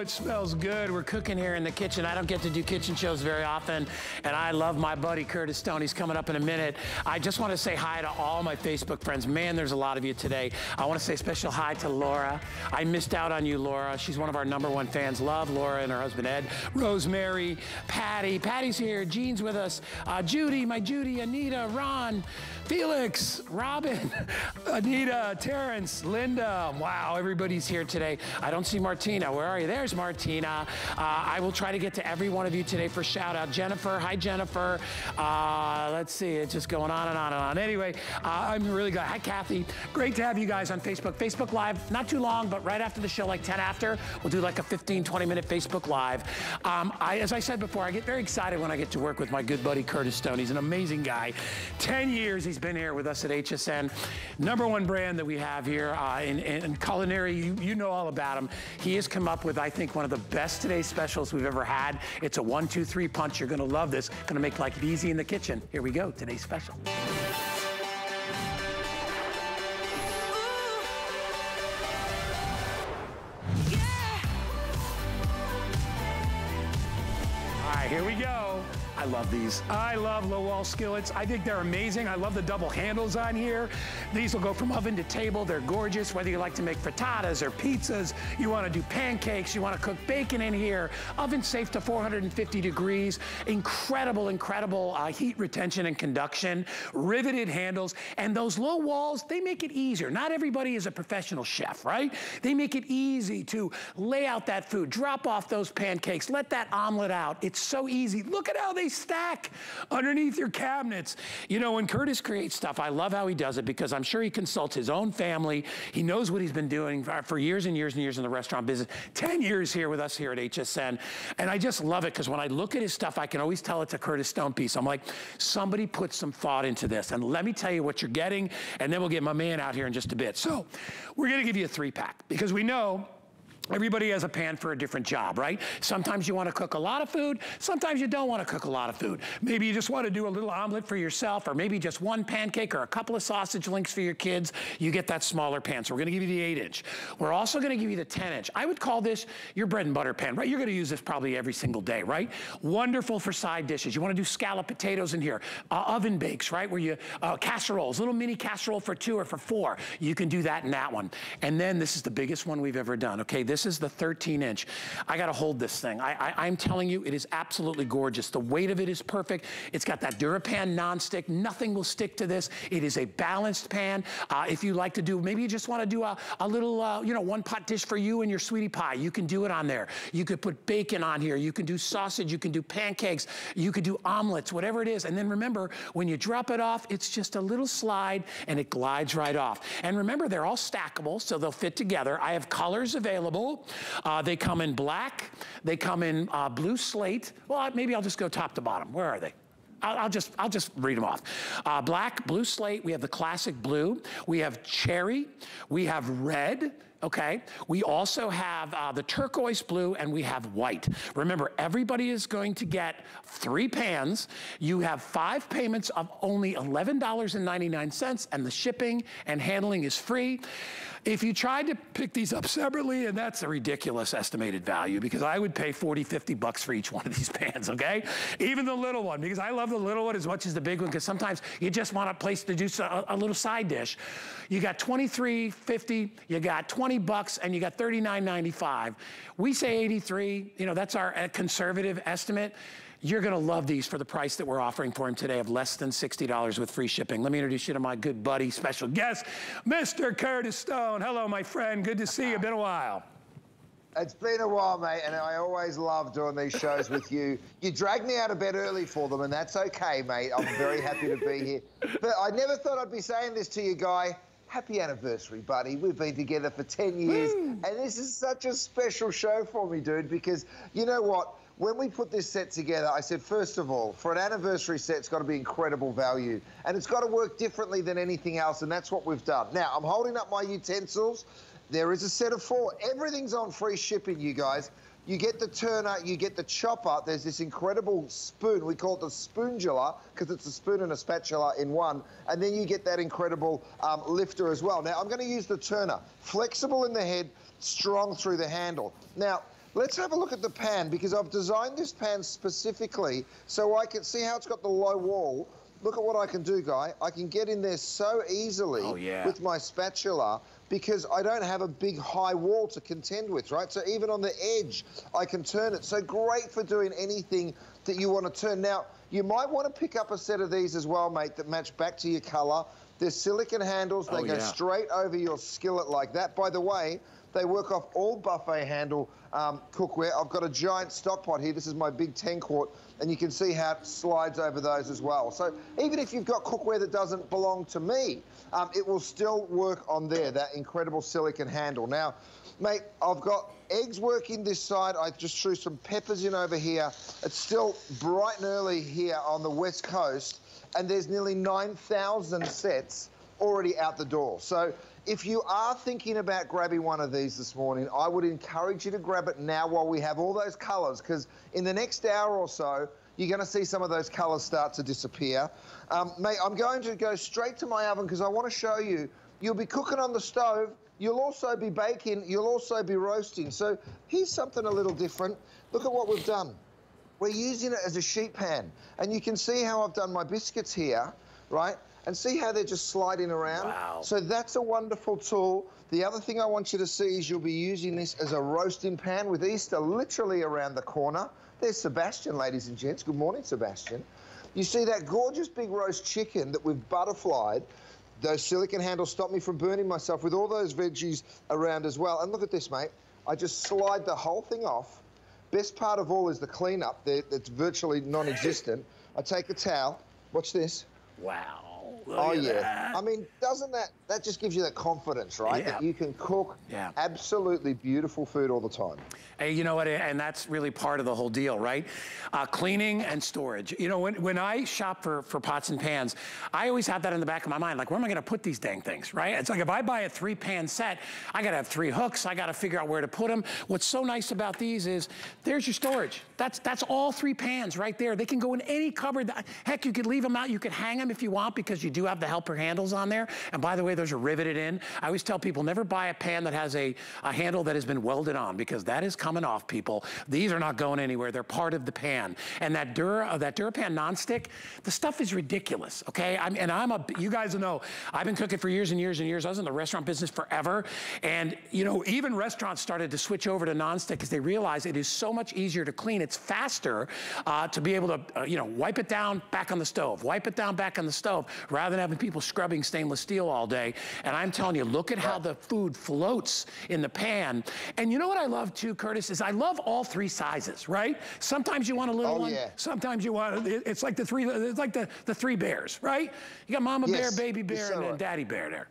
it smells good. We're cooking here in the kitchen. I don't get to do kitchen shows very often, and I love my buddy Curtis Stone. He's coming up in a minute. I just want to say hi to all my Facebook friends. Man, there's a lot of you today. I want to say special hi to Laura. I missed out on you, Laura. She's one of our number one fans. Love Laura and her husband Ed. Rosemary, Patty. Patty's here. Jean's with us. Uh, Judy, my Judy, Anita, Ron, Felix, Robin, Anita, Terrence, Linda. Wow, everybody's here today. I don't see Martina. Where are you? There's Martina. Uh, I will try to get to every one of you today for shout out. Jennifer, hi Jennifer. Uh, let's see, it's just going on and on and on. Anyway, uh, I'm really glad. Hi Kathy. Great to have you guys on Facebook. Facebook Live, not too long, but right after the show, like 10 after, we'll do like a 15, 20 minute Facebook Live. Um, I, as I said before, I get very excited when I get to work with my good buddy Curtis Stone. He's an amazing guy. 10 years he's been here with us at HSN. Number one brand that we have here uh, in, in, culinary, you, you know all about him. He has come up with, I think, one of the best today specials we've ever had. It's a one, two, three punch. You're gonna love this. Gonna make life easy in the kitchen. Here we go, today's special. All right, here we go. I love these. I love low wall skillets. I think they're amazing. I love the double handles on here. These will go from oven to table. They're gorgeous, whether you like to make frittatas or pizzas, you wanna do pancakes, you wanna cook bacon in here. Oven safe to 450 degrees. Incredible, incredible uh, heat retention and conduction. Riveted handles. And those low walls, they make it easier. Not everybody is a professional chef, right? They make it easy to lay out that food, drop off those pancakes, let that omelet out. It's so easy. Look at how they stack underneath your cabinets. You know, when Curtis creates stuff, I love how he does it because I'm sure he consults his own family. He knows what he's been doing for, years and years and years in the restaurant business. 10 years here with us here at HSN. And I just love it because when I look at his stuff, I can always tell it's a Curtis Stone piece. I'm like, somebody put some thought into this. And let me tell you what you're getting, and then we'll get my man out here in just a bit. So we're gonna give you a three pack because we know Everybody has a pan for a different job, right? Sometimes you wanna cook a lot of food, sometimes you don't wanna cook a lot of food. Maybe you just wanna do a little omelet for yourself, or maybe just one pancake or a couple of sausage links for your kids. You get that smaller pan, so we're gonna give you the eight inch. We're also gonna give you the 10 inch. I would call this your bread and butter pan, right? You're gonna use this probably every single day, right? Wonderful for side dishes. You wanna do scallop potatoes in here. Uh, oven bakes, right? Where you, uh, casseroles, little mini casserole for two or for four. You can do that in that one. And then this is the biggest one we've ever done, okay? This is the 13 inch. I gotta hold this thing. I, I, am telling you, it is absolutely gorgeous. The weight of it is perfect. It's got that DuraPan non-stick. Nothing will stick to this. It is a balanced pan. Uh, if you like to do, maybe you just wanna do a, a little, uh, you know, one pot dish for you and your sweetie pie. You can do it on there. You could put bacon on here. You can do sausage. You can do pancakes. You could do omelets, whatever it is. And then remember, when you drop it off, it's just a little slide and it glides right off. And remember, they're all stackable, so they'll fit together. I have colors available. Uh, they come in black. They come in uh, blue slate. Well, maybe I'll just go top to bottom. Where are they? I'll, I'll, just, I'll just read them off. Uh, black, blue slate, we have the classic blue. We have cherry, we have red, okay? We also have uh, the turquoise blue and we have white. Remember, everybody is going to get three pans. You have five payments of only $11.99 and the shipping and handling is free. If you tried to pick these up separately, and that's a ridiculous estimated value because I would pay 40, 50 bucks for each one of these pans, okay? Even the little one, because I love the little one as much as the big one because sometimes you just want a place to do a, a little side dish. You got 23.50, you got 20 bucks, and you got 39.95. We say 83, you know, that's our uh, conservative estimate. You're gonna love these for the price that we're offering for him today of less than $60 with free shipping. Let me introduce you to my good buddy, special guest, Mr. Curtis Stone. Hello, my friend. Good to see you. Been a while. It's been a while, mate, and I always love doing these shows with you. You dragged me out of bed early for them, and that's okay, mate. I'm very happy to be here. But I never thought I'd be saying this to you, Guy. Happy anniversary, buddy. We've been together for 10 years, Woo. and this is such a special show for me, dude, because you know what? when we put this set together, I said, first of all, for an anniversary set, it's got to be incredible value. And it's got to work differently than anything else, and that's what we've done. Now, I'm holding up my utensils. There is a set of four. Everything's on free shipping, you guys. You get the turner, you get the chopper. There's this incredible spoon. We call it the spoondula because it's a spoon and a spatula in one. And then you get that incredible um, lifter as well. Now, I'm going to use the turner. Flexible in the head, strong through the handle. Now, Let's have a look at the pan because I've designed this pan specifically so I can see how it's got the low wall. Look at what I can do, Guy. I can get in there so easily oh, yeah. with my spatula because I don't have a big high wall to contend with, right? So even on the edge, I can turn it. So great for doing anything that you want to turn. Now, you might want to pick up a set of these as well, mate, that match back to your colour. They're silicon handles. They oh, go yeah. straight over your skillet like that. By the way, they work off all buffet handle um, cookware. I've got a giant stock pot here. This is my big 10 quart, and you can see how it slides over those as well. So even if you've got cookware that doesn't belong to me, um, it will still work on there, that incredible silicon handle. Now, mate, I've got eggs working this side. I just threw some peppers in over here. It's still bright and early here on the west coast, and there's nearly 9,000 sets already out the door. So if you are thinking about grabbing one of these this morning, I would encourage you to grab it now while we have all those colours, because in the next hour or so, you're going to see some of those colours start to disappear. Um, mate, I'm going to go straight to my oven because I want to show you. You'll be cooking on the stove. You'll also be baking. You'll also be roasting. So here's something a little different. Look at what we've done. We're using it as a sheet pan. And you can see how I've done my biscuits here, right? And see how they're just sliding around. Wow. So that's a wonderful tool. The other thing I want you to see is you'll be using this as a roasting pan with Easter literally around the corner. There's Sebastian, ladies and gents. Good morning, Sebastian. You see that gorgeous big roast chicken that we've butterflied. Those silicon handles stop me from burning myself with all those veggies around as well. And look at this, mate. I just slide the whole thing off. Best part of all is the cleanup that's virtually non-existent. I take a towel. Watch this. Wow. Oh yeah. That. I mean, doesn't that that just gives you the confidence, right? Yeah. That you can cook yeah. absolutely beautiful food all the time. Hey, you know what? And that's really part of the whole deal, right? Uh, cleaning and storage. You know, when, when I shop for, for pots and pans, I always have that in the back of my mind. Like, where am I going to put these dang things, right? It's like if I buy a three pan set, I got to have three hooks. I got to figure out where to put them. What's so nice about these is there's your storage. That's that's all three pans right there. They can go in any cupboard. Heck, you could leave them out. You could hang them if you want because you do have the helper handles on there. And by the way, those are riveted in. I always tell people never buy a pan that has a, a handle that has been welded on because that is coming off, people. These are not going anywhere. They're part of the pan. And that Dura, uh, that DuraPan nonstick, the stuff is ridiculous, okay? I'm, and I'm a, you guys know, I've been cooking for years and years and years. I was in the restaurant business forever. And, you know, even restaurants started to switch over to nonstick because they realize it is so much easier to clean. It's faster uh, to be able to, uh, you know, wipe it down, back on the stove, wipe it down, back on the stove, rather than having people scrubbing stainless steel all day. And I'm telling you, look at how the food floats in the pan. And you know what I love too, Curtis, is I love all three sizes, right? Sometimes you want a little oh, one. Yeah. Sometimes you want, it's like the three, it's like the, the three bears, right? You got mama yes, bear, baby bear, and then daddy bear there.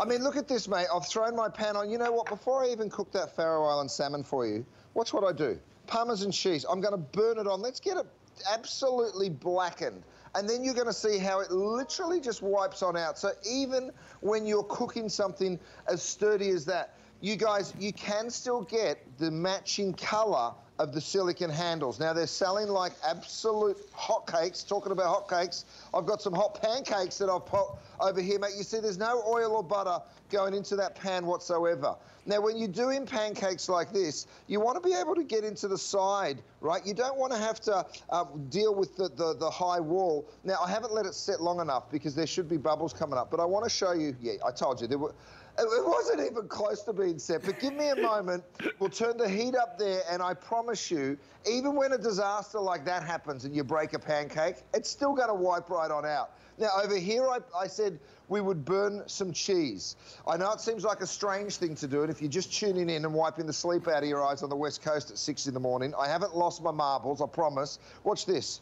I mean, look at this, mate. I've thrown my pan on. You know what? Before I even cook that Faroe Island salmon for you, watch what I do. Parmesan cheese. I'm going to burn it on. Let's get it absolutely blackened and then you're going to see how it literally just wipes on out. So even when you're cooking something as sturdy as that, you guys, you can still get the matching color of the silicon handles. Now they're selling like absolute hotcakes. Talking about hotcakes, I've got some hot pancakes that I've put over here, mate. You see, there's no oil or butter going into that pan whatsoever. Now, when you're doing pancakes like this, you want to be able to get into the side, right? You don't want to have to uh, deal with the, the, the, high wall. Now, I haven't let it set long enough because there should be bubbles coming up, but I want to show you, yeah, I told you, there were, it wasn't even close to being set, but give me a moment. We'll turn the heat up there, and I promise you, even when a disaster like that happens and you break a pancake, it's still going to wipe right on out. Now, over here, I, I said we would burn some cheese. I know it seems like a strange thing to do, and if you're just tuning in and wiping the sleep out of your eyes on the West Coast at 6 in the morning, I haven't lost my marbles, I promise. Watch this.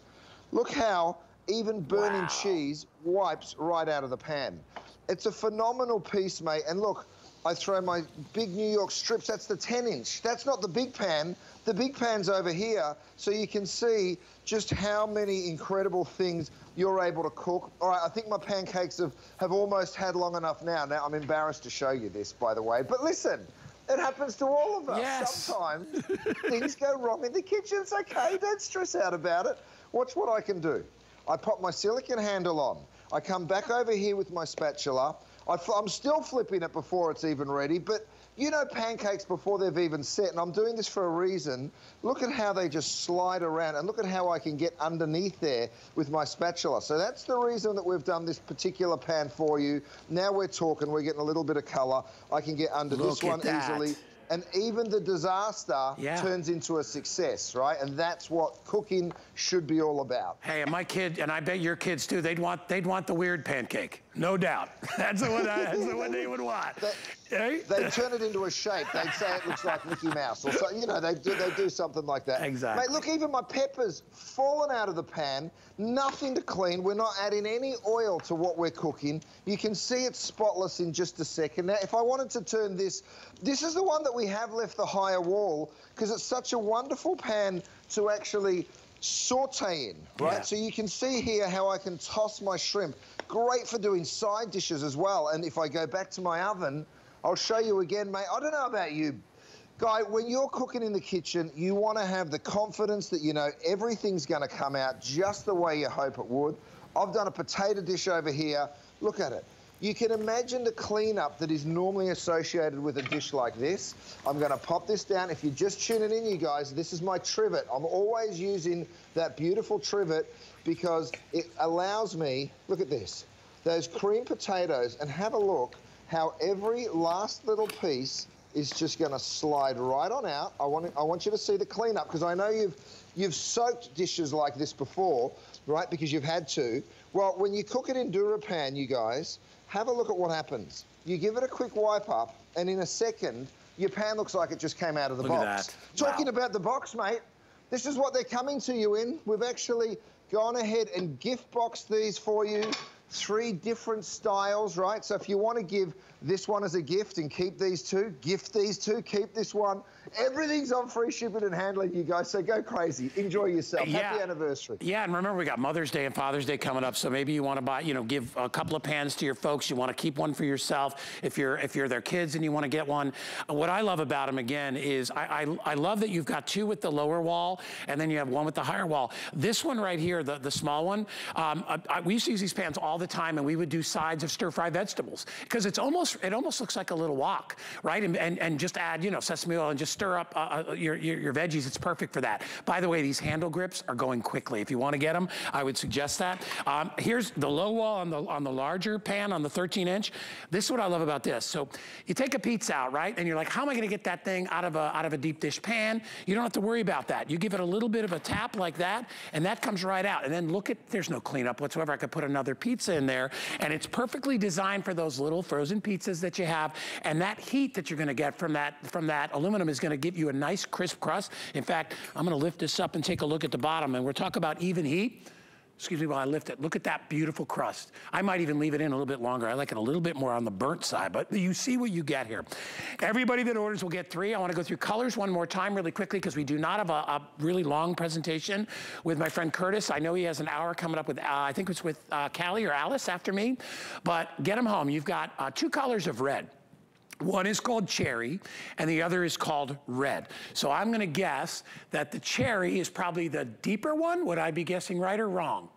Look how even burning wow. cheese wipes right out of the pan. It's a phenomenal piece, mate. And look, I throw my big New York strips. That's the 10 inch. That's not the big pan. The big pan's over here. So you can see just how many incredible things you're able to cook. All right, I think my pancakes have, have almost had long enough now. Now, I'm embarrassed to show you this, by the way. But listen, it happens to all of us. Yes. Sometimes things go wrong in the kitchen. It's okay. Don't stress out about it. Watch what I can do. I pop my silicon handle on. I come back over here with my spatula. I, am still flipping it before it's even ready, but you know pancakes before they've even set, and I'm doing this for a reason. Look at how they just slide around, and look at how I can get underneath there with my spatula. So that's the reason that we've done this particular pan for you. Now we're talking, we're getting a little bit of colour. I can get under look this one that. easily and even the disaster yeah. turns into a success, right? And that's what cooking should be all about. Hey, and my kid, and I bet your kids too, they'd want they'd want the weird pancake, no doubt. that's the one. That's one they would want. They, hey? they turn it into a shape. They'd say it looks like Mickey Mouse, or so, you know, they do they do something like that. Exactly. Mate, look, even my peppers fallen out of the pan. Nothing to clean. We're not adding any oil to what we're cooking. You can see it's spotless in just a second. Now, if I wanted to turn this, this is the one that we have left the higher wall because it's such a wonderful pan to actually saute in, right? Yeah. So you can see here how I can toss my shrimp. Great for doing side dishes as well. And if I go back to my oven, I'll show you again, mate. I don't know about you, Guy, when you're cooking in the kitchen, you want to have the confidence that you know everything's going to come out just the way you hope it would. I've done a potato dish over here. Look at it. You can imagine the cleanup that is normally associated with a dish like this. I'm going to pop this down. If you're just tuning in, you guys, this is my trivet. I'm always using that beautiful trivet because it allows me, look at this, those cream potatoes, and have a look how every last little piece is just going to slide right on out. I want, I want you to see the cleanup because I know you've, you've soaked dishes like this before, right, because you've had to. Well, when you cook it in DuraPan, you guys, have a look at what happens. You give it a quick wipe up, and in a second, your pan looks like it just came out of the look box. Talking wow. about the box, mate, this is what they're coming to you in. We've actually gone ahead and gift boxed these for you. Three different styles, right? So if you want to give this one as a gift and keep these two, gift these two, keep this one. Everything's on free shipping and handling, you guys, so go crazy. Enjoy yourself. Yeah. Happy anniversary. Yeah, and remember we got Mother's Day and Father's Day coming up, so maybe you want to buy, you know, give a couple of pans to your folks. You want to keep one for yourself if you're if you're their kids and you want to get one. What I love about them, again, is I, I, I love that you've got two with the lower wall, and then you have one with the higher wall. This one right here, the, the small one, um, I, I, we used to use these pans all the time, and we would do sides of stir-fry vegetables, because it's almost, it almost looks like a little wok, right? And, and, and just add, you know, sesame oil and just stir up uh, uh your, your, your veggies. It's perfect for that. By the way, these handle grips are going quickly. If you want to get them, I would suggest that. Um, here's the low wall on the, on the larger pan, on the 13 inch. This is what I love about this. So you take a pizza out, right? And you're like, how am I going to get that thing out of, a, out of a deep dish pan? You don't have to worry about that. You give it a little bit of a tap like that, and that comes right out. And then look at, there's no cleanup whatsoever. I could put another pizza in there, and it's perfectly designed for those little frozen pizzas that you have. And that heat that you're going to get from that, from that aluminum is going to give you a nice crisp crust. In fact, I'm going to lift this up and take a look at the bottom, and we're talking about even heat excuse me while I lift it. Look at that beautiful crust. I might even leave it in a little bit longer. I like it a little bit more on the burnt side, but you see what you get here. Everybody that orders will get three. I wanna go through colors one more time really quickly because we do not have a, a, really long presentation with my friend Curtis. I know he has an hour coming up with, uh, I think it's with uh, Callie or Alice after me, but get them home. You've got uh, two colors of red. One is called cherry, and the other is called red. So I'm gonna guess that the cherry is probably the deeper one. Would I be guessing right or wrong?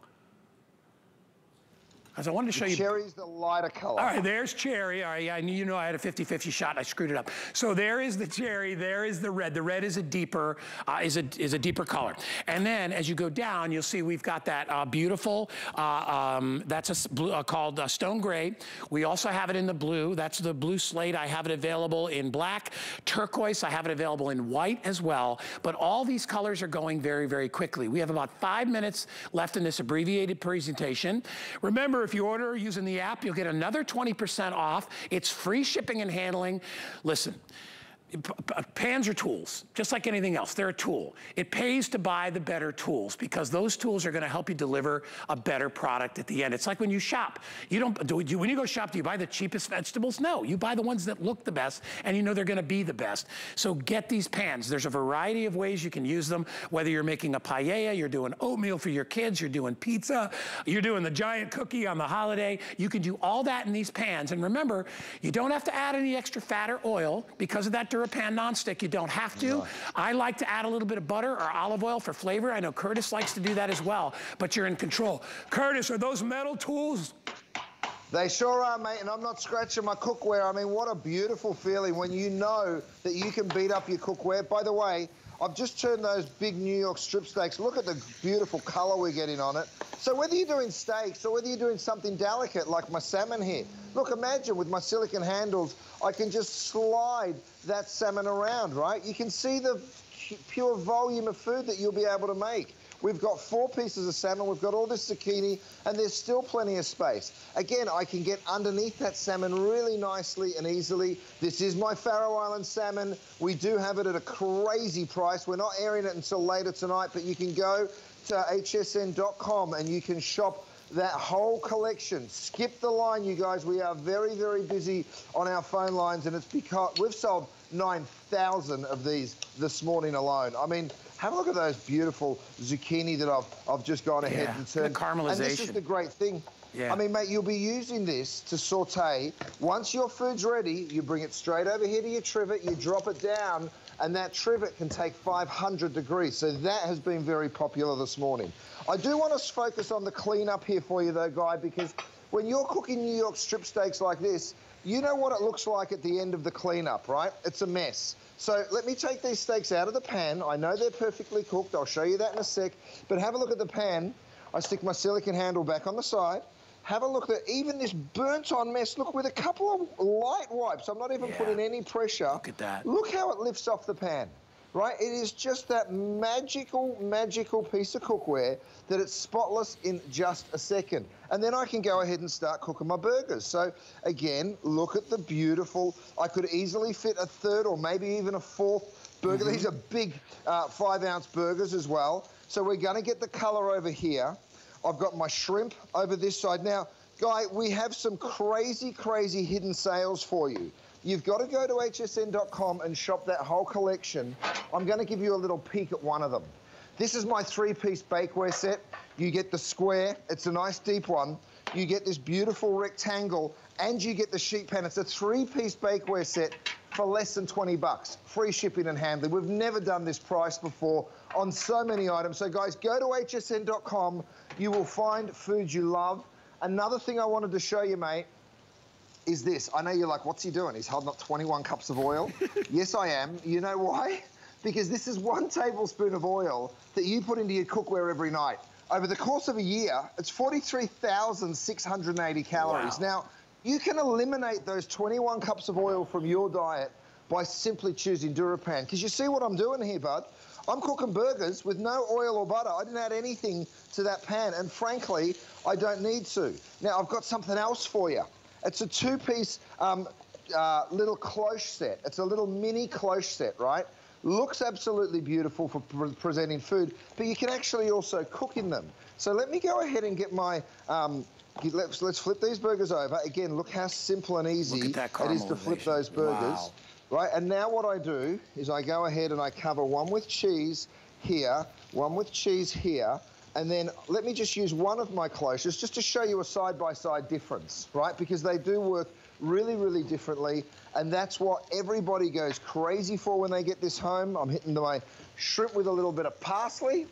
As I wanted to show the you. Cherry's the lighter color. All right, there's cherry. All right, I knew you know I had a 50-50 shot. I screwed it up. So there is the cherry. There is the red. The red is a deeper uh, is a is a deeper color. And then as you go down, you'll see we've got that uh, beautiful. Uh, um, that's a blue, uh, called uh, stone gray. We also have it in the blue. That's the blue slate. I have it available in black, turquoise. I have it available in white as well. But all these colors are going very very quickly. We have about five minutes left in this abbreviated presentation. Remember if you order using the app, you'll get another 20% off. It's free shipping and handling. Listen, pans are tools, just like anything else. They're a tool. It pays to buy the better tools because those tools are gonna help you deliver a better product at the end. It's like when you shop. You don't, do when you go shop, do you buy the cheapest vegetables? No, you buy the ones that look the best and you know they're gonna be the best. So get these pans. There's a variety of ways you can use them, whether you're making a paella, you're doing oatmeal for your kids, you're doing pizza, you're doing the giant cookie on the holiday. You can do all that in these pans. And remember, you don't have to add any extra fat or oil because of that DuraPan nonstick. You don't have to. I like to add a little bit of butter or olive oil for flavor. I know Curtis likes to do that as well, but you're in control. Curtis, are those metal tools? They sure are, mate, and I'm not scratching my cookware. I mean, what a beautiful feeling when you know that you can beat up your cookware. By the way, I've just turned those big New York strip steaks. Look at the beautiful colour we're getting on it. So whether you're doing steaks or whether you're doing something delicate like my salmon here, look, imagine with my silicon handles, I can just slide that salmon around, right? You can see the pure volume of food that you'll be able to make. We've got four pieces of salmon, we've got all this zucchini, and there's still plenty of space. Again, I can get underneath that salmon really nicely and easily. This is my Faroe Island salmon. We do have it at a crazy price. We're not airing it until later tonight, but you can go to hsn.com and you can shop that whole collection. Skip the line, you guys. We are very, very busy on our phone lines, and it's because we've sold 9,000 of these this morning alone. I mean, have a look at those beautiful zucchini that I've, I've just gone ahead yeah, and turned. The caramelization. And this is the great thing. Yeah. I mean, mate, you'll be using this to saute. Once your food's ready, you bring it straight over here to your trivet, you drop it down, and that trivet can take 500 degrees. So that has been very popular this morning. I do want to focus on the cleanup here for you, though, Guy, because when you're cooking New York strip steaks like this, you know what it looks like at the end of the cleanup, right? It's a mess. So let me take these steaks out of the pan. I know they're perfectly cooked. I'll show you that in a sec. But have a look at the pan. I stick my silicon handle back on the side. Have a look at even this burnt on mess. Look, with a couple of light wipes, I'm not even yeah. putting any pressure. Look at that. Look how it lifts off the pan right? It is just that magical, magical piece of cookware that it's spotless in just a second. And then I can go ahead and start cooking my burgers. So again, look at the beautiful, I could easily fit a third or maybe even a fourth burger. Mm -hmm. These are big uh, five ounce burgers as well. So we're gonna get the color over here. I've got my shrimp over this side. Now, Guy, we have some crazy, crazy hidden sales for you. You've got to go to hsn.com and shop that whole collection. I'm going to give you a little peek at one of them. This is my three-piece bakeware set. You get the square. It's a nice deep one. You get this beautiful rectangle, and you get the sheet pan. It's a three-piece bakeware set for less than 20 bucks. Free shipping and handling. We've never done this price before on so many items. So, guys, go to hsn.com. You will find food you love. Another thing I wanted to show you, mate, is this. I know you're like, what's he doing? He's holding up 21 cups of oil. yes, I am. You know why? Because this is one tablespoon of oil that you put into your cookware every night. Over the course of a year, it's 43,680 calories. Wow. Now, you can eliminate those 21 cups of oil from your diet by simply choosing DuraPan. Because you see what I'm doing here, bud? I'm cooking burgers with no oil or butter. I didn't add anything to that pan, and frankly, I don't need to. Now, I've got something else for you. It's a two-piece um, uh, little cloche set. It's a little mini cloche set, right? Looks absolutely beautiful for pre presenting food, but you can actually also cook in them. So let me go ahead and get my, um, let's, let's flip these burgers over. Again, look how simple and easy it is to flip those burgers. Wow. Right, and now what I do is I go ahead and I cover one with cheese here, one with cheese here, and then let me just use one of my cloches just to show you a side-by-side -side difference, right? Because they do work really, really differently. And that's what everybody goes crazy for when they get this home. I'm hitting my shrimp with a little bit of parsley.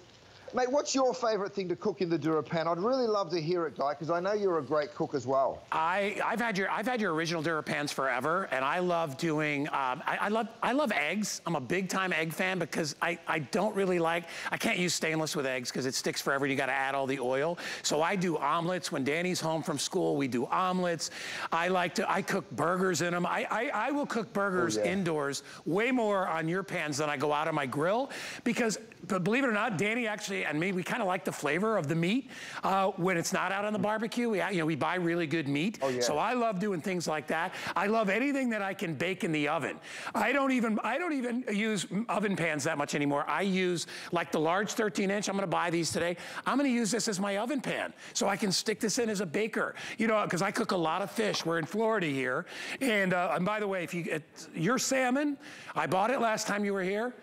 Mate, what's your favourite thing to cook in the DuraPan? I'd really love to hear it, Guy, because I know you're a great cook as well. I, I've had your I've had your original DuraPans forever, and I love doing. Um, I, I, love I love eggs. I'm a big time egg fan because I I don't really like I can't use stainless with eggs because it sticks forever. You got to add all the oil. So I do omelets when Danny's home from school. We do omelets. I like to I cook burgers in them. I I, I will cook burgers oh, yeah. indoors way more on your pans than I go out on my grill because but believe it or not, Danny actually and me, we kind of like the flavor of the meat uh, when it's not out on the barbecue. We, you know, we buy really good meat. Oh, yeah. So I love doing things like that. I love anything that I can bake in the oven. I don't even, I don't even use oven pans that much anymore. I use like the large 13 inch. I'm gonna buy these today. I'm gonna use this as my oven pan so I can stick this in as a baker. You know, because I cook a lot of fish. We're in Florida here. And, uh, and by the way, if you, it, your salmon, I bought it last time you were here.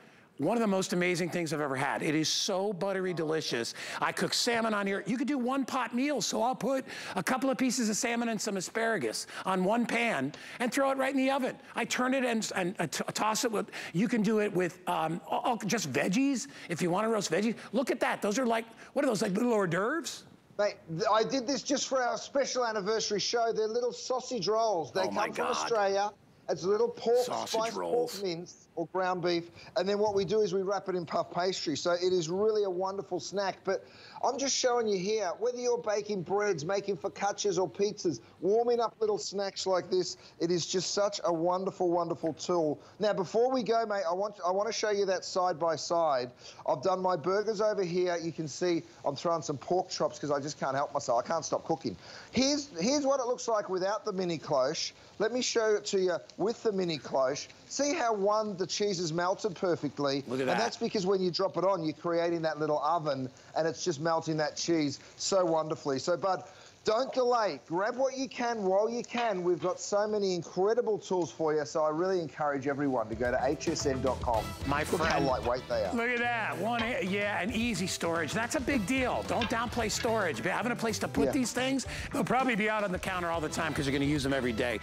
One of the most amazing things I've ever had. It is so buttery delicious. I cook salmon on here. You could do one pot meal, so I'll put a couple of pieces of salmon and some asparagus on one pan and throw it right in the oven. I turn it and, and uh, toss it with, you can do it with um, all, just veggies if you want to roast veggies. Look at that. Those are like, what are those, like little hors d'oeuvres? Mate, I did this just for our special anniversary show. They're little sausage rolls. They oh come from Australia. It's little pork, sausage spiced rolls. pork mince or ground beef. And then what we do is we wrap it in puff pastry. So it is really a wonderful snack. But I'm just showing you here, whether you're baking breads, making focaccias or pizzas, warming up little snacks like this, it is just such a wonderful, wonderful tool. Now, before we go, mate, I want, I want to show you that side by side. I've done my burgers over here. You can see I'm throwing some pork chops because I just can't help myself. I can't stop cooking. Here's, here's what it looks like without the mini cloche. Let me show it to you with the mini cloche. See how one, the cheese is melted perfectly. Look at that. And that's because when you drop it on, you're creating that little oven and it's just melting that cheese so wonderfully. So, Bud, don't delay. Grab what you can while you can. We've got so many incredible tools for you, so I really encourage everyone to go to hsn.com. My Look friend. how lightweight they are. Look at that. One, yeah, and easy storage. That's a big deal. Don't downplay storage. Having a place to put yeah. these things, they'll probably be out on the counter all the time because you're going to use them every day.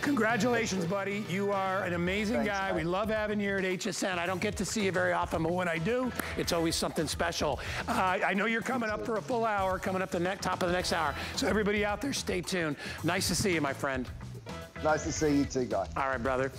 Congratulations, buddy. You are an amazing Thanks, guy. Man. We love having you here at HSN. I don't get to see you very often, but when I do, it's always something special. Uh, I know you're coming up for a full hour, coming up the top of the next hour. So everybody out there, stay tuned. Nice to see you, my friend. Nice to see you too, guy. All right, brother.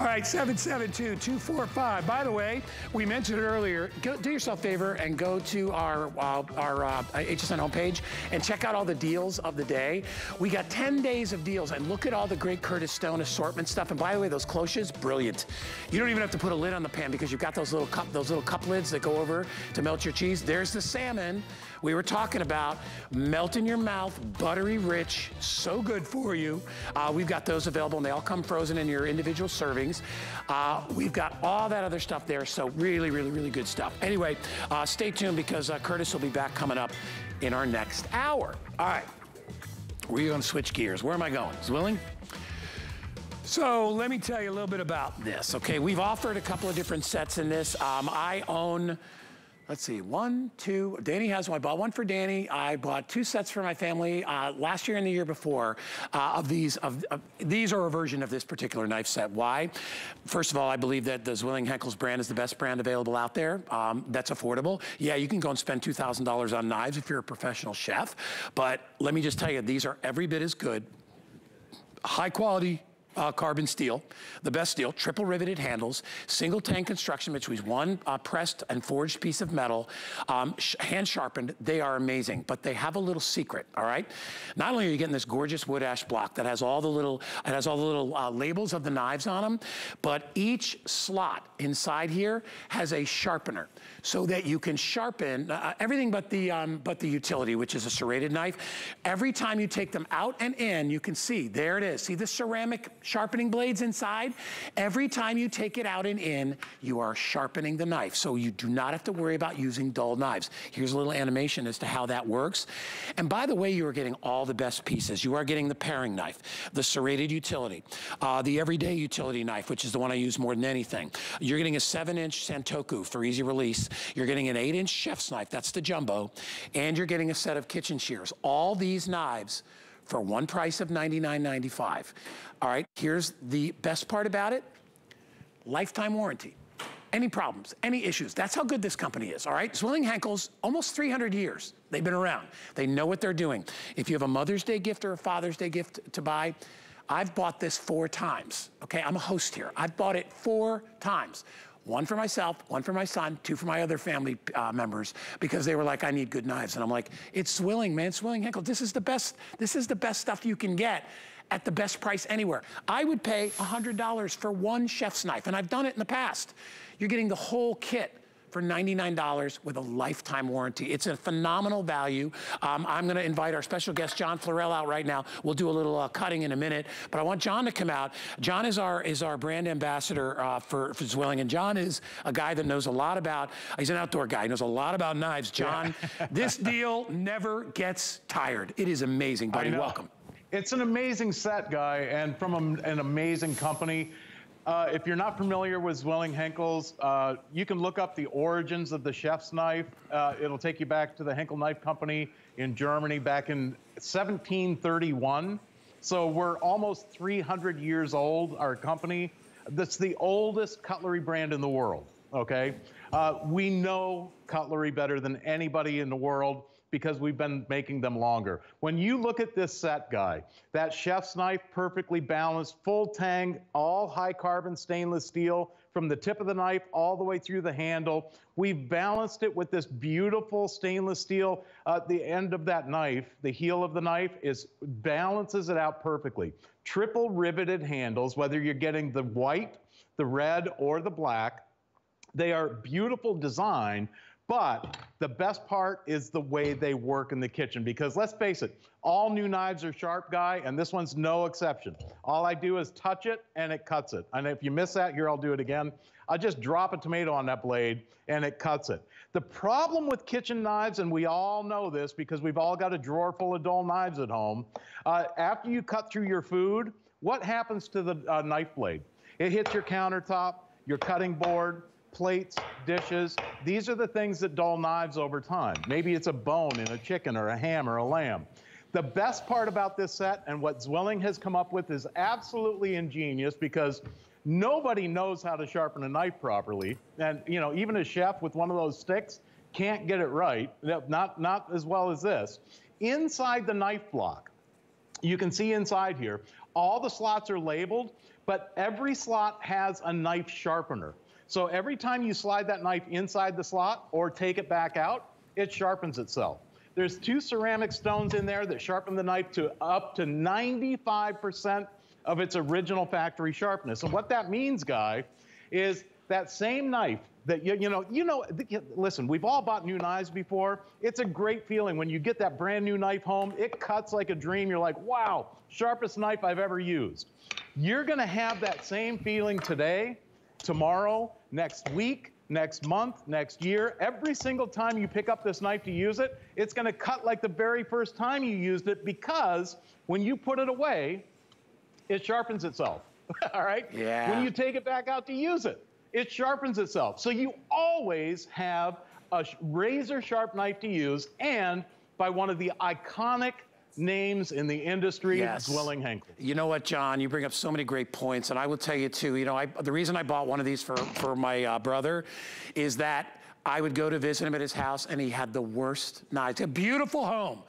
All right, 772-245. By the way, we mentioned it earlier. Go, do yourself a favor and go to our, uh, our uh, HSN homepage and check out all the deals of the day. We got 10 days of deals, and look at all the great Curtis Stone assortment stuff. And by the way, those cloches, brilliant. You don't even have to put a lid on the pan because you've got those little cup, those little cup lids that go over to melt your cheese. There's the salmon we were talking about melt in your mouth, buttery rich, so good for you. Uh, we've got those available and they all come frozen in your individual servings. Uh, we've got all that other stuff there, so really, really, really good stuff. Anyway, uh, stay tuned because uh, Curtis will be back coming up in our next hour. All right, we're gonna switch gears. Where am I going? Zwilling? So let me tell you a little bit about this. Okay, we've offered a couple of different sets in this. Um, I own Let's see, one, two, Danny has one. I bought one for Danny. I bought two sets for my family uh, last year and the year before uh, of these. Of, of, these are a version of this particular knife set. Why? First of all, I believe that the Zwilling Henckels brand is the best brand available out there. Um, that's affordable. Yeah, you can go and spend $2,000 on knives if you're a professional chef. But let me just tell you, these are every bit as good. High quality uh, carbon steel, the best steel, triple riveted handles, single tang construction, which means one uh, pressed and forged piece of metal, um, sh hand sharpened. They are amazing, but they have a little secret, all right? Not only are you getting this gorgeous wood ash block that has all the little, it has all the little uh, labels of the knives on them, but each slot inside here has a sharpener so that you can sharpen uh, everything but the, um, but the utility, which is a serrated knife. Every time you take them out and in, you can see, there it is. See the ceramic sharpening blades inside? Every time you take it out and in, you are sharpening the knife. So you do not have to worry about using dull knives. Here's a little animation as to how that works. And by the way, you are getting all the best pieces. You are getting the paring knife, the serrated utility, uh, the everyday utility knife, which is the one I use more than anything. You're getting a seven inch Santoku for easy release. You're getting an eight inch chef's knife, that's the jumbo, and you're getting a set of kitchen shears. All these knives for one price of $99.95. All right, here's the best part about it, lifetime warranty. Any problems, any issues, that's how good this company is, all right? Zwilling Henckels, almost 300 years. They've been around. They know what they're doing. If you have a Mother's Day gift or a Father's Day gift to buy, I've bought this four times, okay? I'm a host here. I've bought it four times one for myself, one for my son, two for my other family uh, members, because they were like, I need good knives. And I'm like, it's Zwilling, man, Zwilling Henckels. This is the best, this is the best stuff you can get at the best price anywhere. I would pay $100 for one chef's knife, and I've done it in the past. You're getting the whole kit for $99 with a lifetime warranty. It's a phenomenal value. Um, I'm gonna invite our special guest, Jon Florell, out right now. We'll do a little uh, cutting in a minute, but I want Jon to come out. Jon is our, is our brand ambassador uh, for, for Zwilling, and Jon is a guy that knows a lot about, he's an outdoor guy, he knows a lot about knives. Jon, this deal never gets tired. It is amazing, buddy. Welcome. It's an amazing set, Guy, and from a, an amazing company. Uh, if you're not familiar with Zwilling Henckels, uh, you can look up the origins of the chef's knife. Uh, it'll take you back to the Henckel Knife Company in Germany back in 1731. So we're almost 300 years old, our company. That's the oldest cutlery brand in the world, okay? Uh, we know cutlery better than anybody in the world because we've been making them longer. When you look at this set, Guy, that chef's knife, perfectly balanced, full tang, all high carbon stainless steel, from the tip of the knife all the way through the handle. We've balanced it with this beautiful stainless steel. Uh, the end of that knife, the heel of the knife, is balances it out perfectly. Triple riveted handles, whether you're getting the white, the red, or the black. They are beautiful design, but the best part is the way they work in the kitchen because let's face it, all new knives are sharp, guy, and this one's no exception. All I do is touch it and it cuts it. And if you miss that, here I'll do it again. I'll just drop a tomato on that blade and it cuts it. The problem with kitchen knives, and we all know this because we've all got a drawer full of dull knives at home, uh, after you cut through your food, what happens to the uh, knife blade? It hits your countertop, your cutting board, plates, dishes. These are the things that dull knives over time. Maybe it's a bone in a chicken or a ham or a lamb. The best part about this set and what Zwilling has come up with is absolutely ingenious because nobody knows how to sharpen a knife properly. And, you know, even a chef with one of those sticks can't get it right, not, not as well as this. Inside the knife block, you can see inside here, all the slots are labeled, but every slot has a knife sharpener. So every time you slide that knife inside the slot or take it back out, it sharpens itself. There's two ceramic stones in there that sharpen the knife to up to 95% of its original factory sharpness. And what that means, Guy, is that same knife that you, you know, you know, listen, we've all bought new knives before. It's a great feeling when you get that brand new knife home. It cuts like a dream. You're like, wow, sharpest knife I've ever used. You're going to have that same feeling today tomorrow, next week, next month, next year. Every single time you pick up this knife to use it, it's going to cut like the very first time you used it because when you put it away, it sharpens itself. All right? Yeah. When you take it back out to use it, it sharpens itself. So you always have a razor sharp knife to use and by one of the iconic names in the industry, yes. Zwilling Henckel. You know what, Jon? You bring up so many great points, and I will tell you too. You know, I, the reason I bought one of these for for my uh, brother is that I would go to visit him at his house, and he had the worst nights. A beautiful home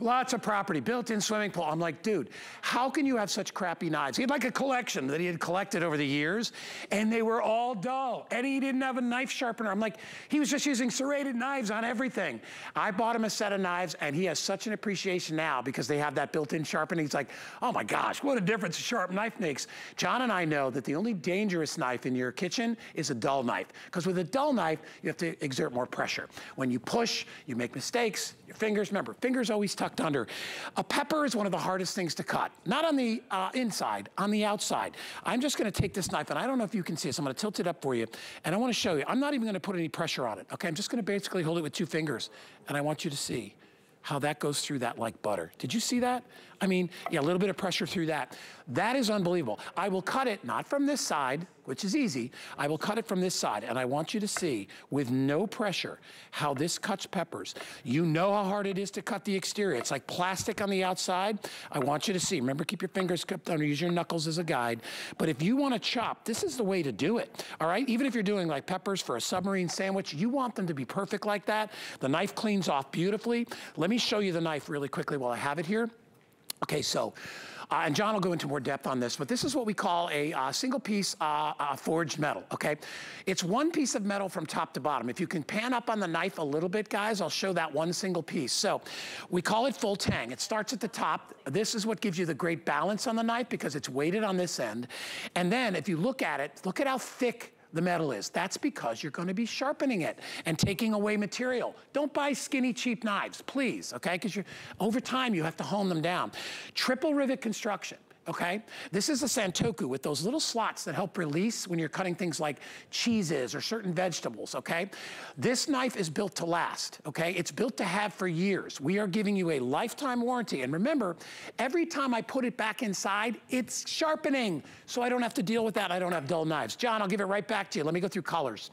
lots of property, built-in swimming pool. I'm like, dude, how can you have such crappy knives? He had like a collection that he had collected over the years, and they were all dull. And he didn't have a knife sharpener. I'm like, he was just using serrated knives on everything. I bought him a set of knives, and he has such an appreciation now because they have that built-in sharpening. He's like, oh my gosh, what a difference a sharp knife makes. Jon and I know that the only dangerous knife in your kitchen is a dull knife, because with a dull knife, you have to exert more pressure. When you push, you make mistakes. Your fingers, remember, fingers always tuck tucked under. A pepper is one of the hardest things to cut. Not on the uh, inside, on the outside. I'm just gonna take this knife, and I don't know if you can see this. I'm gonna tilt it up for you, and I wanna show you. I'm not even gonna put any pressure on it, okay? I'm just gonna basically hold it with two fingers, and I want you to see how that goes through that like butter. Did you see that? I mean, yeah, a little bit of pressure through that. That is unbelievable. I will cut it, not from this side, which is easy. I will cut it from this side, and I want you to see, with no pressure, how this cuts peppers. You know how hard it is to cut the exterior. It's like plastic on the outside. I want you to see. Remember, keep your fingers cupped under. Use your knuckles as a guide. But if you want to chop, this is the way to do it, all right? Even if you're doing like peppers for a submarine sandwich, you want them to be perfect like that. The knife cleans off beautifully. Let me show you the knife really quickly while I have it here. Okay, so, uh, and Jon will go into more depth on this, but this is what we call a uh, single piece uh, uh, forged metal, okay? It's one piece of metal from top to bottom. If you can pan up on the knife a little bit, guys, I'll show that one single piece. So we call it full tang. It starts at the top. This is what gives you the great balance on the knife because it's weighted on this end. And then if you look at it, look at how thick the metal is. That's because you're gonna be sharpening it and taking away material. Don't buy skinny, cheap knives, please, okay? Because over time, you have to hone them down. Triple rivet construction okay? This is a Santoku with those little slots that help release when you're cutting things like cheeses or certain vegetables, okay? This knife is built to last, okay? It's built to have for years. We are giving you a lifetime warranty. And remember, every time I put it back inside, it's sharpening. So I don't have to deal with that. I don't have dull knives. Jon, I'll give it right back to you. Let me go through colors.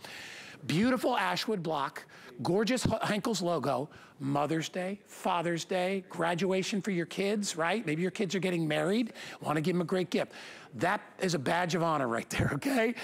Beautiful ashwood block, gorgeous Henckels logo, Mother's Day, Father's Day, graduation for your kids, right? Maybe your kids are getting married, want to give them a great gift. That is a badge of honor right there, okay?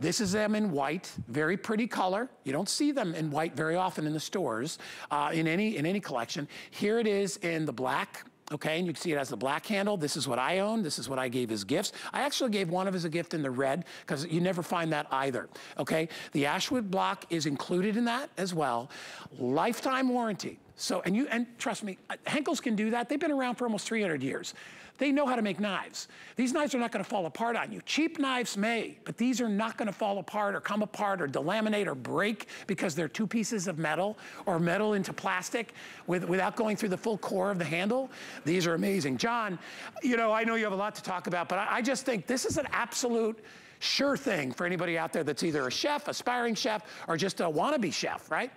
This is them in white, very pretty color. You don't see them in white very often in the stores, uh, in, any, in any collection. Here it is in the black, okay? And you can see it has the black handle. This is what I own. This is what I gave as gifts. I actually gave one of as a gift in the red because you never find that either, okay? The Ashwood block is included in that as well. Lifetime warranty. So, and you, and trust me, uh, Henckels can do that. They've been around for almost 300 years. They know how to make knives. These knives are not gonna fall apart on you. Cheap knives may, but these are not gonna fall apart or come apart or delaminate or break because they're two pieces of metal or metal into plastic with, without going through the full core of the handle. These are amazing. Jon, you know, I know you have a lot to talk about, but I, I just think this is an absolute sure thing for anybody out there that's either a chef, aspiring chef, or just a wannabe chef, right?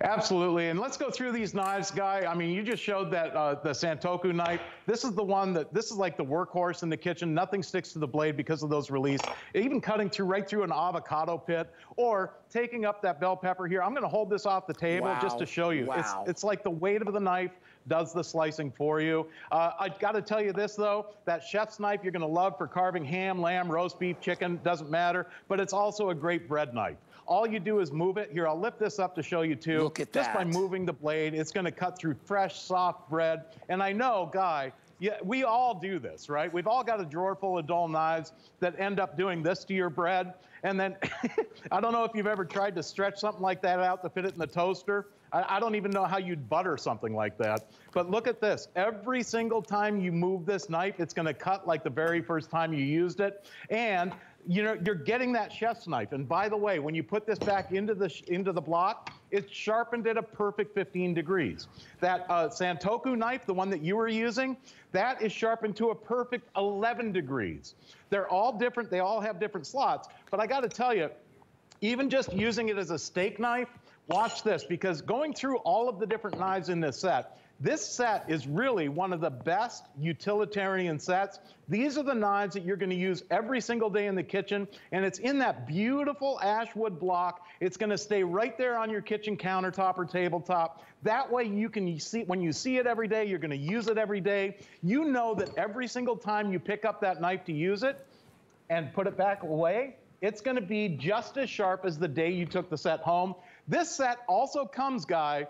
Absolutely, and let's go through these knives, Guy. I mean, you just showed that uh, the Santoku knife. This is the one that, this is like the workhorse in the kitchen. Nothing sticks to the blade because of those release. Even cutting through right through an avocado pit or taking up that bell pepper here. I'm gonna hold this off the table wow. just to show you. Wow. It's, it's like the weight of the knife does the slicing for you. Uh, I gotta tell you this though, that chef's knife you're gonna love for carving ham, lamb, roast beef, chicken, doesn't matter, but it's also a great bread knife. All you do is move it. Here, I'll lift this up to show you too. Look at Just that. by moving the blade, it's gonna cut through fresh, soft bread. And I know, Guy, yeah, we all do this, right? We've all got a drawer full of dull knives that end up doing this to your bread. And then, I don't know if you've ever tried to stretch something like that out to fit it in the toaster. I, I, don't even know how you'd butter something like that. But look at this. Every single time you move this knife, it's gonna cut like the very first time you used it. And you know, you're getting that chef's knife. And by the way, when you put this back into the, into the block, it's sharpened at a perfect 15 degrees. That uh, Santoku knife, the one that you were using, that is sharpened to a perfect 11 degrees. They're all different. They all have different slots. But I got to tell you, even just using it as a steak knife, watch this, because going through all of the different knives in this set, this set is really one of the best utilitarian sets. These are the knives that you're going to use every single day in the kitchen, and it's in that beautiful ashwood block. It's going to stay right there on your kitchen countertop or tabletop. That way you can see, when you see it every day, you're going to use it every day. You know that every single time you pick up that knife to use it and put it back away, it's going to be just as sharp as the day you took the set home. This set also comes, Guy,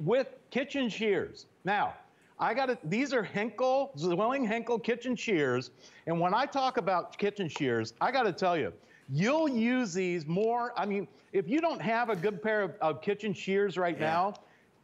with kitchen shears. Now, I got it. These are Henckel, Zwilling Henckel kitchen shears. And when I talk about kitchen shears, I got to tell you, you'll use these more. I mean, if you don't have a good pair of, of kitchen shears right yeah. now,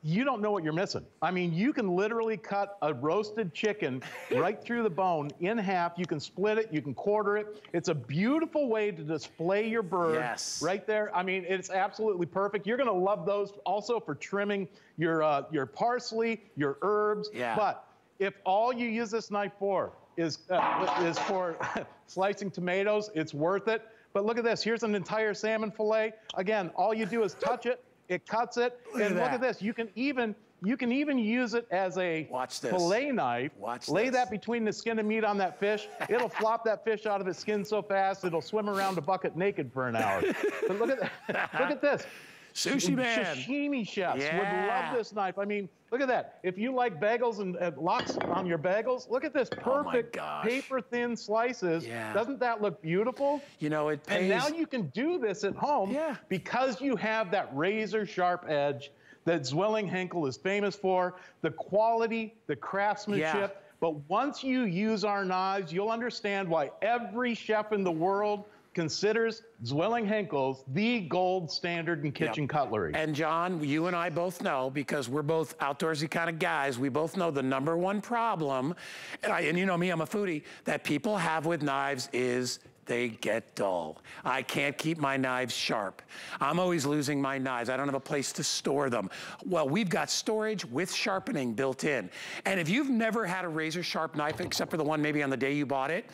you don't know what you're missing. I mean, you can literally cut a roasted chicken right through the bone in half. You can split it, you can quarter it. It's a beautiful way to display your bird yes. right there. I mean, it's absolutely perfect. You're gonna love those also for trimming your uh, your parsley, your herbs. Yeah. But if all you use this knife for is uh, is for slicing tomatoes, it's worth it. But look at this. Here's an entire salmon fillet. Again, all you do is touch it it cuts it. Look and look at this. You can even you can even use it as a fillet knife. Watch Lay this. that between the skin and meat on that fish. It'll flop that fish out of its skin so fast it'll swim around a bucket naked for an hour. but look at that. look at this. Sushi man. Sashimi chefs yeah. would love this knife. I mean, look at that. If you like bagels and uh, lox on your bagels, look at this Oh perfect paper thin slices. Yeah. Doesn't that look beautiful? You know, it pays. And now you can do this at home Yeah. because you have that razor sharp edge that Zwilling Henckel is famous for, the quality, the craftsmanship. Yeah. But once you use our knives, you'll understand why every chef in the world considers Zwilling Henckel's the gold standard in kitchen Yep. cutlery. And Jon, you and I both know because we're both outdoorsy kind of guys. We both know the number one problem, and, I, and you know me, I'm a foodie, that people have with knives is they get dull. I can't keep my knives sharp. I'm always losing my knives. I don't have a place to store them. Well, we've got storage with sharpening built in. And if you've never had a razor sharp knife, except for the one maybe on the day you bought it,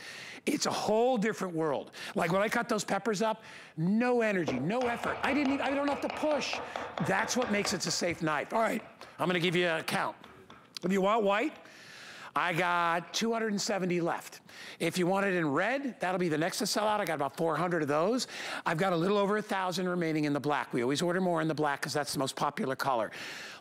it's a whole different world. Like when I cut those peppers up, no energy, no effort. I didn't I don't have to push. That's what makes it a safe knife. All right, I'm gonna give you a count. If you want white, I got 270 left. If you want it in red, that'll be the next to sell out. I got about 400 of those. I've got a little over a 1,000 remaining in the black. We always order more in the black because that's the most popular color.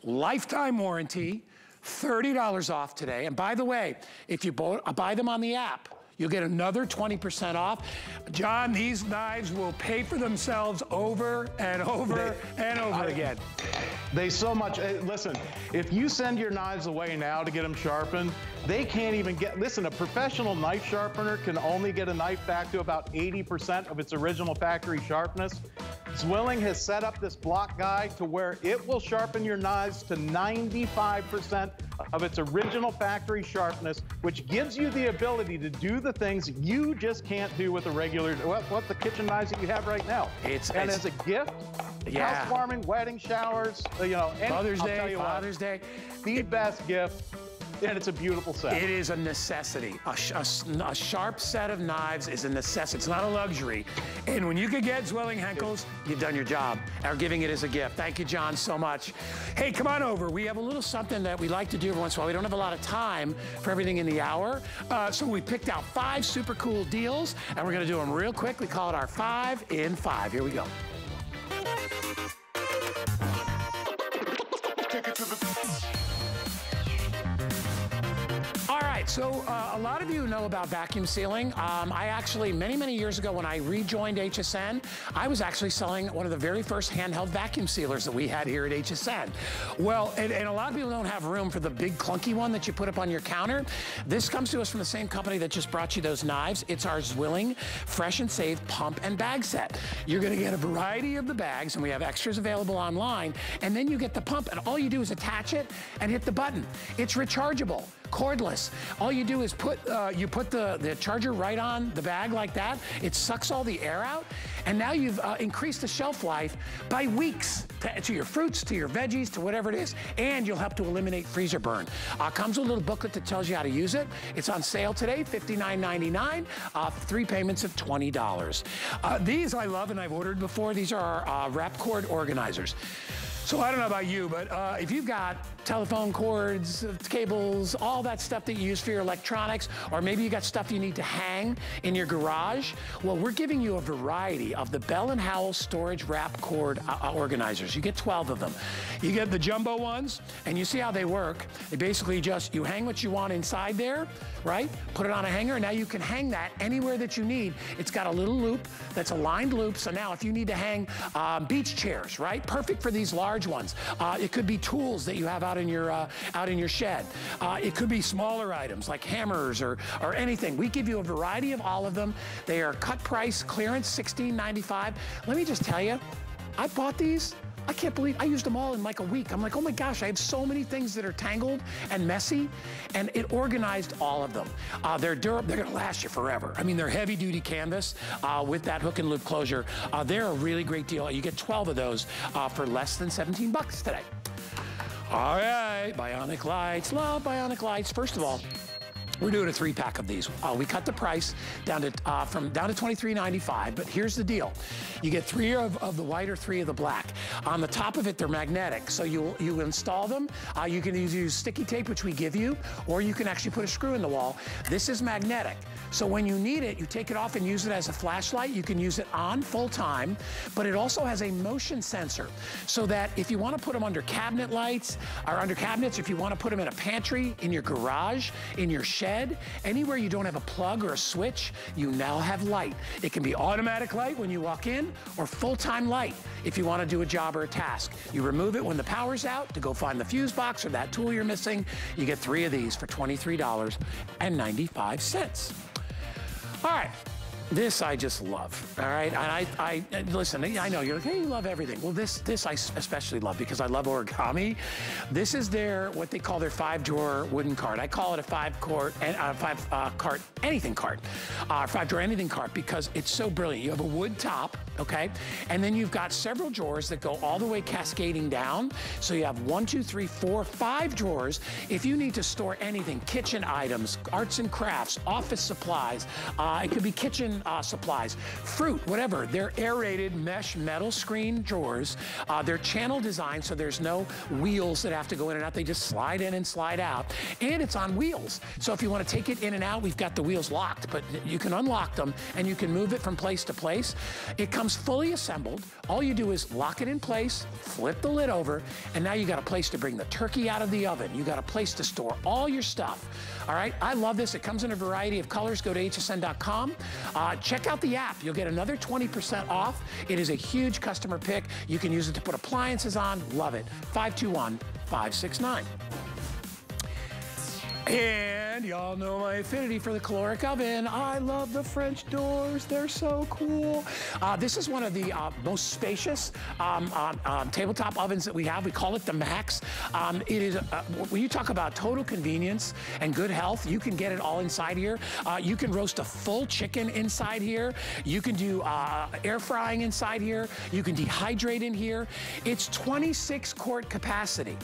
Lifetime warranty, $30 off today. And by the way, if you uh, buy them on the app, You'll get another 20% off. Jon, these knives will pay for themselves over and over they, and over I, again. They so much, uh, listen, if you send your knives away now to get them sharpened, they can't even get, listen, a professional knife sharpener can only get a knife back to about 80% of its original factory sharpness. Zwilling has set up this block guide to where it will sharpen your knives to 95% of its original factory sharpness, which gives you the ability to do the things you just can't do with a regular, what, what the kitchen knives that you have right now. It's, and it's, as a gift, yeah. housewarming, wedding showers, you know, and Mother's Day, Father's what, Day. The best gift and it's a beautiful set. It is a necessity. A, a, a, sharp set of knives is a necessity. It's not a luxury. And when you can get Zwilling Henckels, you've done your job. Are giving it as a gift. Thank you, Jon, so much. Hey, come on over. We have a little something that we like to do every once in a while. We don't have a lot of time for everything in the hour. Uh, so we picked out five super cool deals, and we're going to do them real quick. We call it our five in five. Here we go. So uh, a lot of you know about vacuum sealing. Um, I actually, many, many years ago when I rejoined HSN, I was actually selling one of the very first handheld vacuum sealers that we had here at HSN. Well, and, and a lot of people don't have room for the big clunky one that you put up on your counter. This comes to us from the same company that just brought you those knives. It's our Zwilling Fresh and Save pump and bag set. You're gonna get a variety of the bags and we have extras available online and then you get the pump and all you do is attach it and hit the button. It's rechargeable cordless. All you do is put, uh, you put the, the charger right on the bag like that. It sucks all the air out. And now you've uh, increased the shelf life by weeks to, to, your fruits, to your veggies, to whatever it is. And you'll help to eliminate freezer burn. Uh, comes with a little booklet that tells you how to use it. It's on sale today, $59.99, uh, three payments of $20. Uh, these I love and I've ordered before. These are our uh, wrap cord organizers. So I don't know about you, but uh, if you've got telephone cords, cables, all that stuff that you use for your electronics, or maybe you got stuff you need to hang in your garage, well, we're giving you a variety of the Bell & Howell storage wrap cord uh, uh organizers. You get 12 of them. You get the jumbo ones, and you see how they work. They basically just, you hang what you want inside there, right? Put it on a hanger, and now you can hang that anywhere that you need. It's got a little loop that's a lined loop, so now if you need to hang um, beach chairs, right? Perfect for these large large ones. Uh, it could be tools that you have out in your uh, out in your shed. Uh, it could be smaller items like hammers or or anything. We give you a variety of all of them. They are cut price clearance, $16.95. Let me just tell you, I bought these I can't believe I used them all in like a week. I'm like, oh my gosh, I have so many things that are tangled and messy, and it organized all of them. Uh, they're durable, they're gonna last you forever. I mean, they're heavy duty canvas uh, with that hook and loop closure. Uh, they're a really great deal. You get 12 of those uh, for less than 17 bucks today. All right, Bionic Lights, love Bionic Lights. First of all, we're doing a three pack of these. Uh, we cut the price down to uh, from down to $23.95, but here's the deal. You get three of, of, the white or three of the black. On the top of it, they're magnetic. So you, you install them. Uh, you can use, use sticky tape, which we give you, or you can actually put a screw in the wall. This is magnetic. So when you need it, you take it off and use it as a flashlight. You can use it on full time, but it also has a motion sensor so that if you want to put them under cabinet lights or under cabinets, if you want to put them in a pantry, in your garage, in your shed, anywhere you don't have a plug or a switch, you now have light. It can be automatic light when you walk in or full-time light if you want to do a job or a task. You remove it when the power's out to go find the fuse box or that tool you're missing. You get three of these for $23.95. All right. This I just love. All right, and I, I listen. I know you're like, hey, you love everything. Well, this, this I especially love because I love origami. This is their what they call their five drawer wooden cart. I call it a five quart and uh, five uh, cart anything cart, uh, five drawer anything cart because it's so brilliant. You have a wood top, okay, and then you've got several drawers that go all the way cascading down. So you have one, two, three, four, five drawers. If you need to store anything, kitchen items, arts and crafts, office supplies, uh, it could be kitchen uh, supplies, fruit, whatever. They're aerated mesh metal screen drawers. Uh, they're channel designed so there's no wheels that have to go in and out. They just slide in and slide out. And it's on wheels. So if you want to take it in and out, we've got the wheels locked, but you can unlock them and you can move it from place to place. It comes fully assembled. All you do is lock it in place, flip the lid over, and now you got a place to bring the turkey out of the oven. You got a place to store all your stuff. All right, I love this. It comes in a variety of colors. Go to hsn.com. Uh, Uh, check out the app. You'll get another 20% off. It is a huge customer pick. You can use it to put appliances on. Love it. 521 569. And y'all know my affinity for the Kalorik oven. I love the French doors. They're so cool. Uh, this is one of the uh, most spacious um, uh, tabletop ovens that we have. We call it the Max. Um, it is, uh, when you talk about total convenience and good health, you can get it all inside here. Uh, you can roast a full chicken inside here. You can do air frying inside here. You can dehydrate in here. It's 26 quart capacity.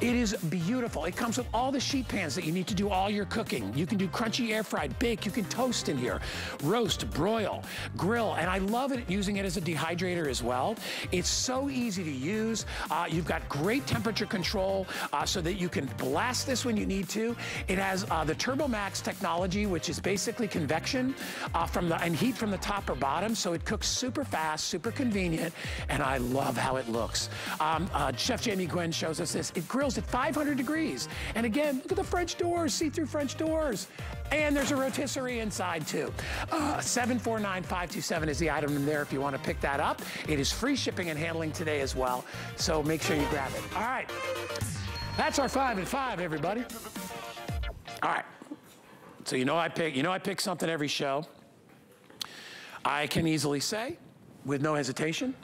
it is beautiful. It comes with all the sheet pans that you need to do all your cooking. You can do crunchy air fried, bake, you can toast in here, roast, broil, grill, and I love it using it as a dehydrator as well. It's so easy to use. Uh, you've got great temperature control uh, so that you can blast this when you need to. It has uh, the TurboMax technology, which is basically convection uh, from the and heat from the top or bottom, so it cooks super fast, super convenient, and I love how it looks. Um, uh, Chef Jamie Gwen shows us this. It grills at 500 degrees, and again, look at the French doors, see-through French doors. And there's a rotisserie inside too. Uh, 749527 is the item in there if you want to pick that up. It is free shipping and handling today as well. So make sure you grab it. All right. That's our five and five, everybody. All right. So you know I pick, you know I pick something every show. I can easily say, with no hesitation,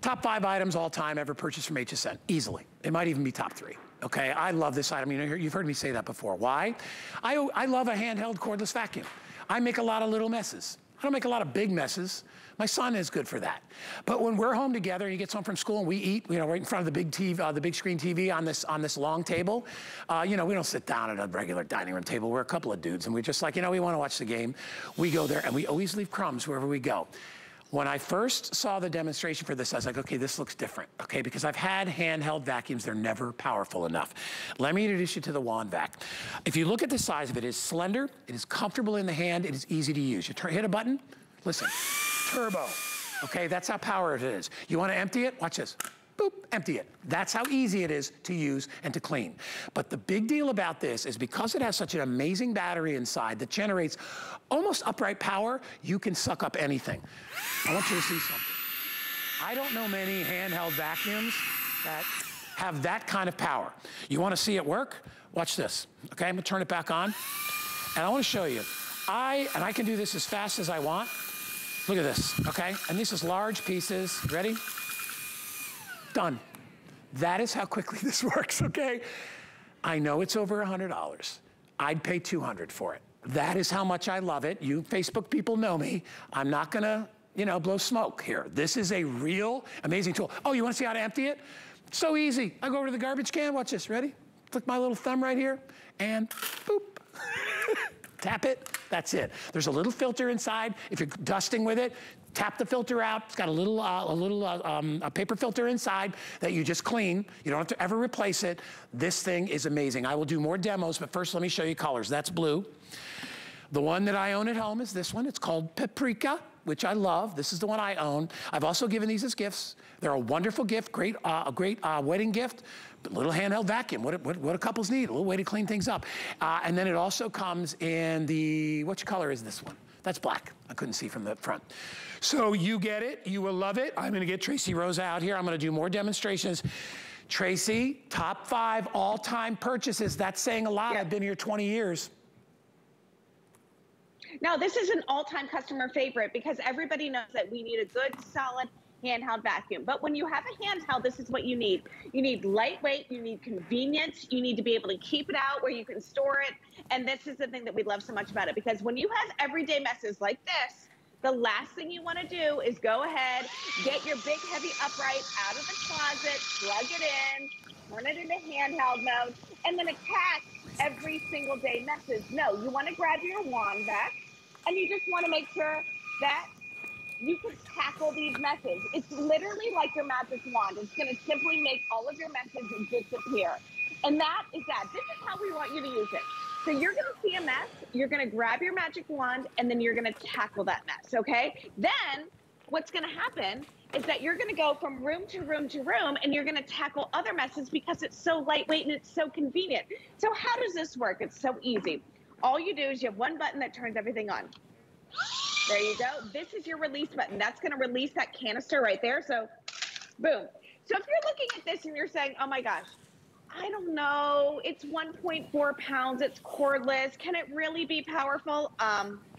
top five items all time ever purchased from HSN. Easily. It might even be top three. Okay, I love this item. You know, you've heard me say that before. Why? I, I love a handheld cordless vacuum. I make a lot of little messes. I don't make a lot of big messes. My son is good for that. But when we're home together, he gets home from school and we eat, you know, right in front of the big TV, uh, the big screen TV on this on this long table. Uh, you know, we don't sit down at a regular dining room table. We're a couple of dudes, and we're just like, you know, we want to watch the game. We go there, and we always leave crumbs wherever we go. When I first saw the demonstration for this, I was like, okay, this looks different, okay? Because I've had handheld vacuums, they're never powerful enough. Let me introduce you to the WandVac. If you look at the size of it, it is slender, it is comfortable in the hand, it is easy to use. You hit a button, listen, turbo, okay? That's how powerful it is. You wanna empty it? Watch this boop, empty it. That's how easy it is to use and to clean. But the big deal about this is because it has such an amazing battery inside that generates almost upright power, you can suck up anything. I want you to see something. I don't know many handheld vacuums that have that kind of power. You wanna see it work? Watch this, okay? I'm gonna turn it back on. And I wanna show you. I, and I can do this as fast as I want. Look at this, okay? And this is large pieces. Ready? Done. That is how quickly this works, okay? I know it's over $100. I'd pay 200 for it. That is how much I love it. You Facebook people know me. I'm not gonna, you know, blow smoke here. This is a real amazing tool. Oh, you wanna see how to empty it? So easy. I go over to the garbage can, watch this, ready? Click my little thumb right here, and boop. Tap it, that's it. There's a little filter inside. If you're dusting with it, tap the filter out. It's got a little, uh, a little uh, um, a paper filter inside that you just clean. You don't have to ever replace it. This thing is amazing. I will do more demos, but first let me show you colors. That's blue. The one that I own at home is this one. It's called Paprika, which I love. This is the one I own. I've also given these as gifts. They're a wonderful gift, great, uh, a great uh, wedding gift. Little handheld vacuum, what, what, what do couples need? A little way to clean things up. Uh, and then it also comes in the, which color is this one? That's black. I couldn't see from the front. So you get it. You will love it. I'm going to get Tracy Rosa out here. I'm going to do more demonstrations. Tracy, top five all-time purchases. That's saying a lot. I've been here 20 years. Now, this is an all-time customer favorite because everybody knows that we need a good, solid handheld vacuum. But when you have a handheld, this is what you need. You need lightweight, you need convenience, you need to be able to keep it out where you can store it. And this is the thing that we love so much about it because when you have everyday messes like this, the last thing you want to do is go ahead, get your big heavy upright out of the closet, plug it in, turn it into handheld mode, and then attack every single day messes. No, you want to grab your WandVac and you just want to make sure that you can tackle these messes. It's literally like your magic wand. It's going to simply make all of your messes disappear. And that is that. This is how we want you to use it. So you're going to see a mess, you're going to grab your magic wand, and then you're going to tackle that mess, okay? Then what's going to happen is that you're going to go from room to room to room and you're going to tackle other messes because it's so lightweight and it's so convenient. So how does this work? It's so easy. All you do is you have one button that turns everything on. There you go. This is your release button. That's going to release that canister right there. So boom. So if you're looking at this and you're saying, oh my gosh, I don't know. It's 1.4 pounds. It's cordless. Can it really be powerful? Um,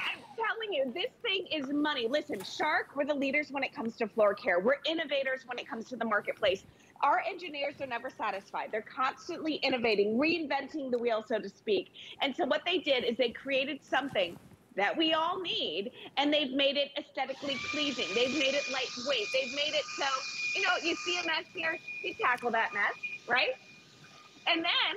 I'm telling you, this thing is money. Listen, Shark, we're the leaders when it comes to floor care. We're innovators when it comes to the marketplace. Our engineers are never satisfied. They're constantly innovating, reinventing the wheel, so to speak. And so what they did is they created something that we all need, and they've made it aesthetically pleasing. They've made it lightweight. They've made it so, you know, you see a mess here, you tackle that mess, right? And then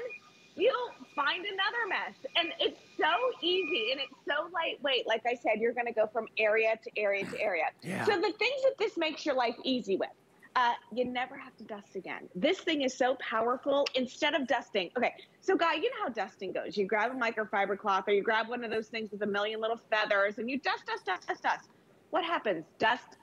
you'll find another mess. And it's so easy and it's so lightweight. Like I said, you're going to go from area to area to area. Yeah. So the things that this makes your life easy with uh, you never have to dust again. This thing is so powerful. Instead of dusting, okay, so guy, you know how dusting goes. You grab a microfiber cloth or you grab one of those things with a million little feathers and you dust, dust, dust, dust, dust. What happens? Dust.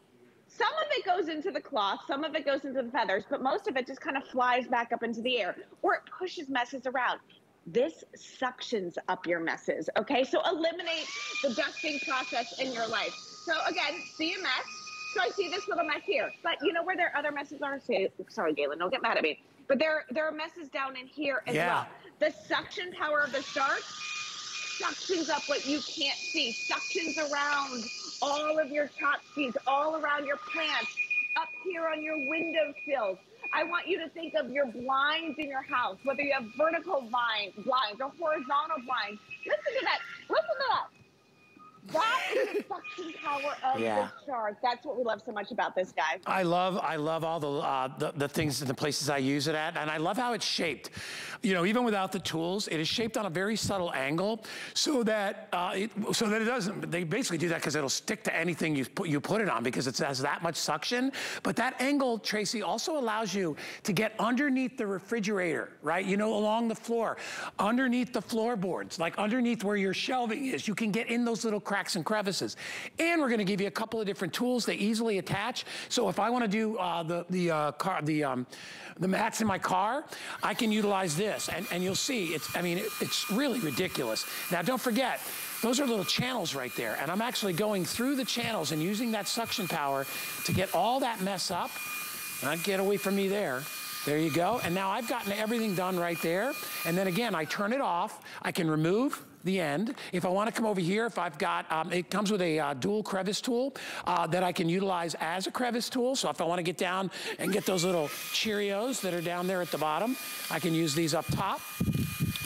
Some of it goes into the cloth, some of it goes into the feathers, but most of it just kind of flies back up into the air or it pushes messes around. This suctions up your messes, okay? So eliminate the dusting process in your life. So again, see a mess, so I see this little mess here. But you know where their other messes are? Sorry, Galen, don't get mad at me. But there, there are messes down in here as yeah. well. The suction power of the shark suctions up what you can't see, suctions around all of your tchotchkes, all around your plants, up here on your windowsills. I want you to think of your blinds in your house, whether you have vertical blinds, blinds or horizontal blinds. Listen to that. Listen to that. That is the suction power of yeah. the shark. That's what we love so much about this guy. I love, I love all the, uh, the, the things and the places I use it at, and I love how it's shaped. You know, even without the tools, it is shaped on a very subtle angle, so that uh, it, so that it doesn't. They basically do that because it'll stick to anything you put you put it on because it has that much suction. But that angle, Tracy, also allows you to get underneath the refrigerator, right? You know, along the floor, underneath the floorboards, like underneath where your shelving is. You can get in those little cracks and crevices. And we're gonna give you a couple of different tools. They easily attach. So if I wanna do uh, the, the uh, car, the, um, the mats in my car, I can utilize this. And, and you'll see, it's, I mean, it, it's really ridiculous. Now don't forget, those are little channels right there. And I'm actually going through the channels and using that suction power to get all that mess up. Not get away from me there. There you go. And now I've gotten everything done right there. And then again, I turn it off. I can remove the end. If I want to come over here, if I've got, um, it comes with a uh, dual crevice tool uh, that I can utilize as a crevice tool. So if I want to get down and get those little Cheerios that are down there at the bottom, I can use these up top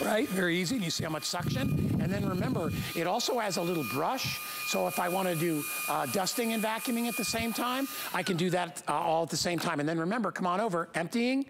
right? Very easy. and You see how much suction? And then remember, it also has a little brush. So if I want to do uh, dusting and vacuuming at the same time, I can do that uh, all at the same time. And then remember, come on over, emptying,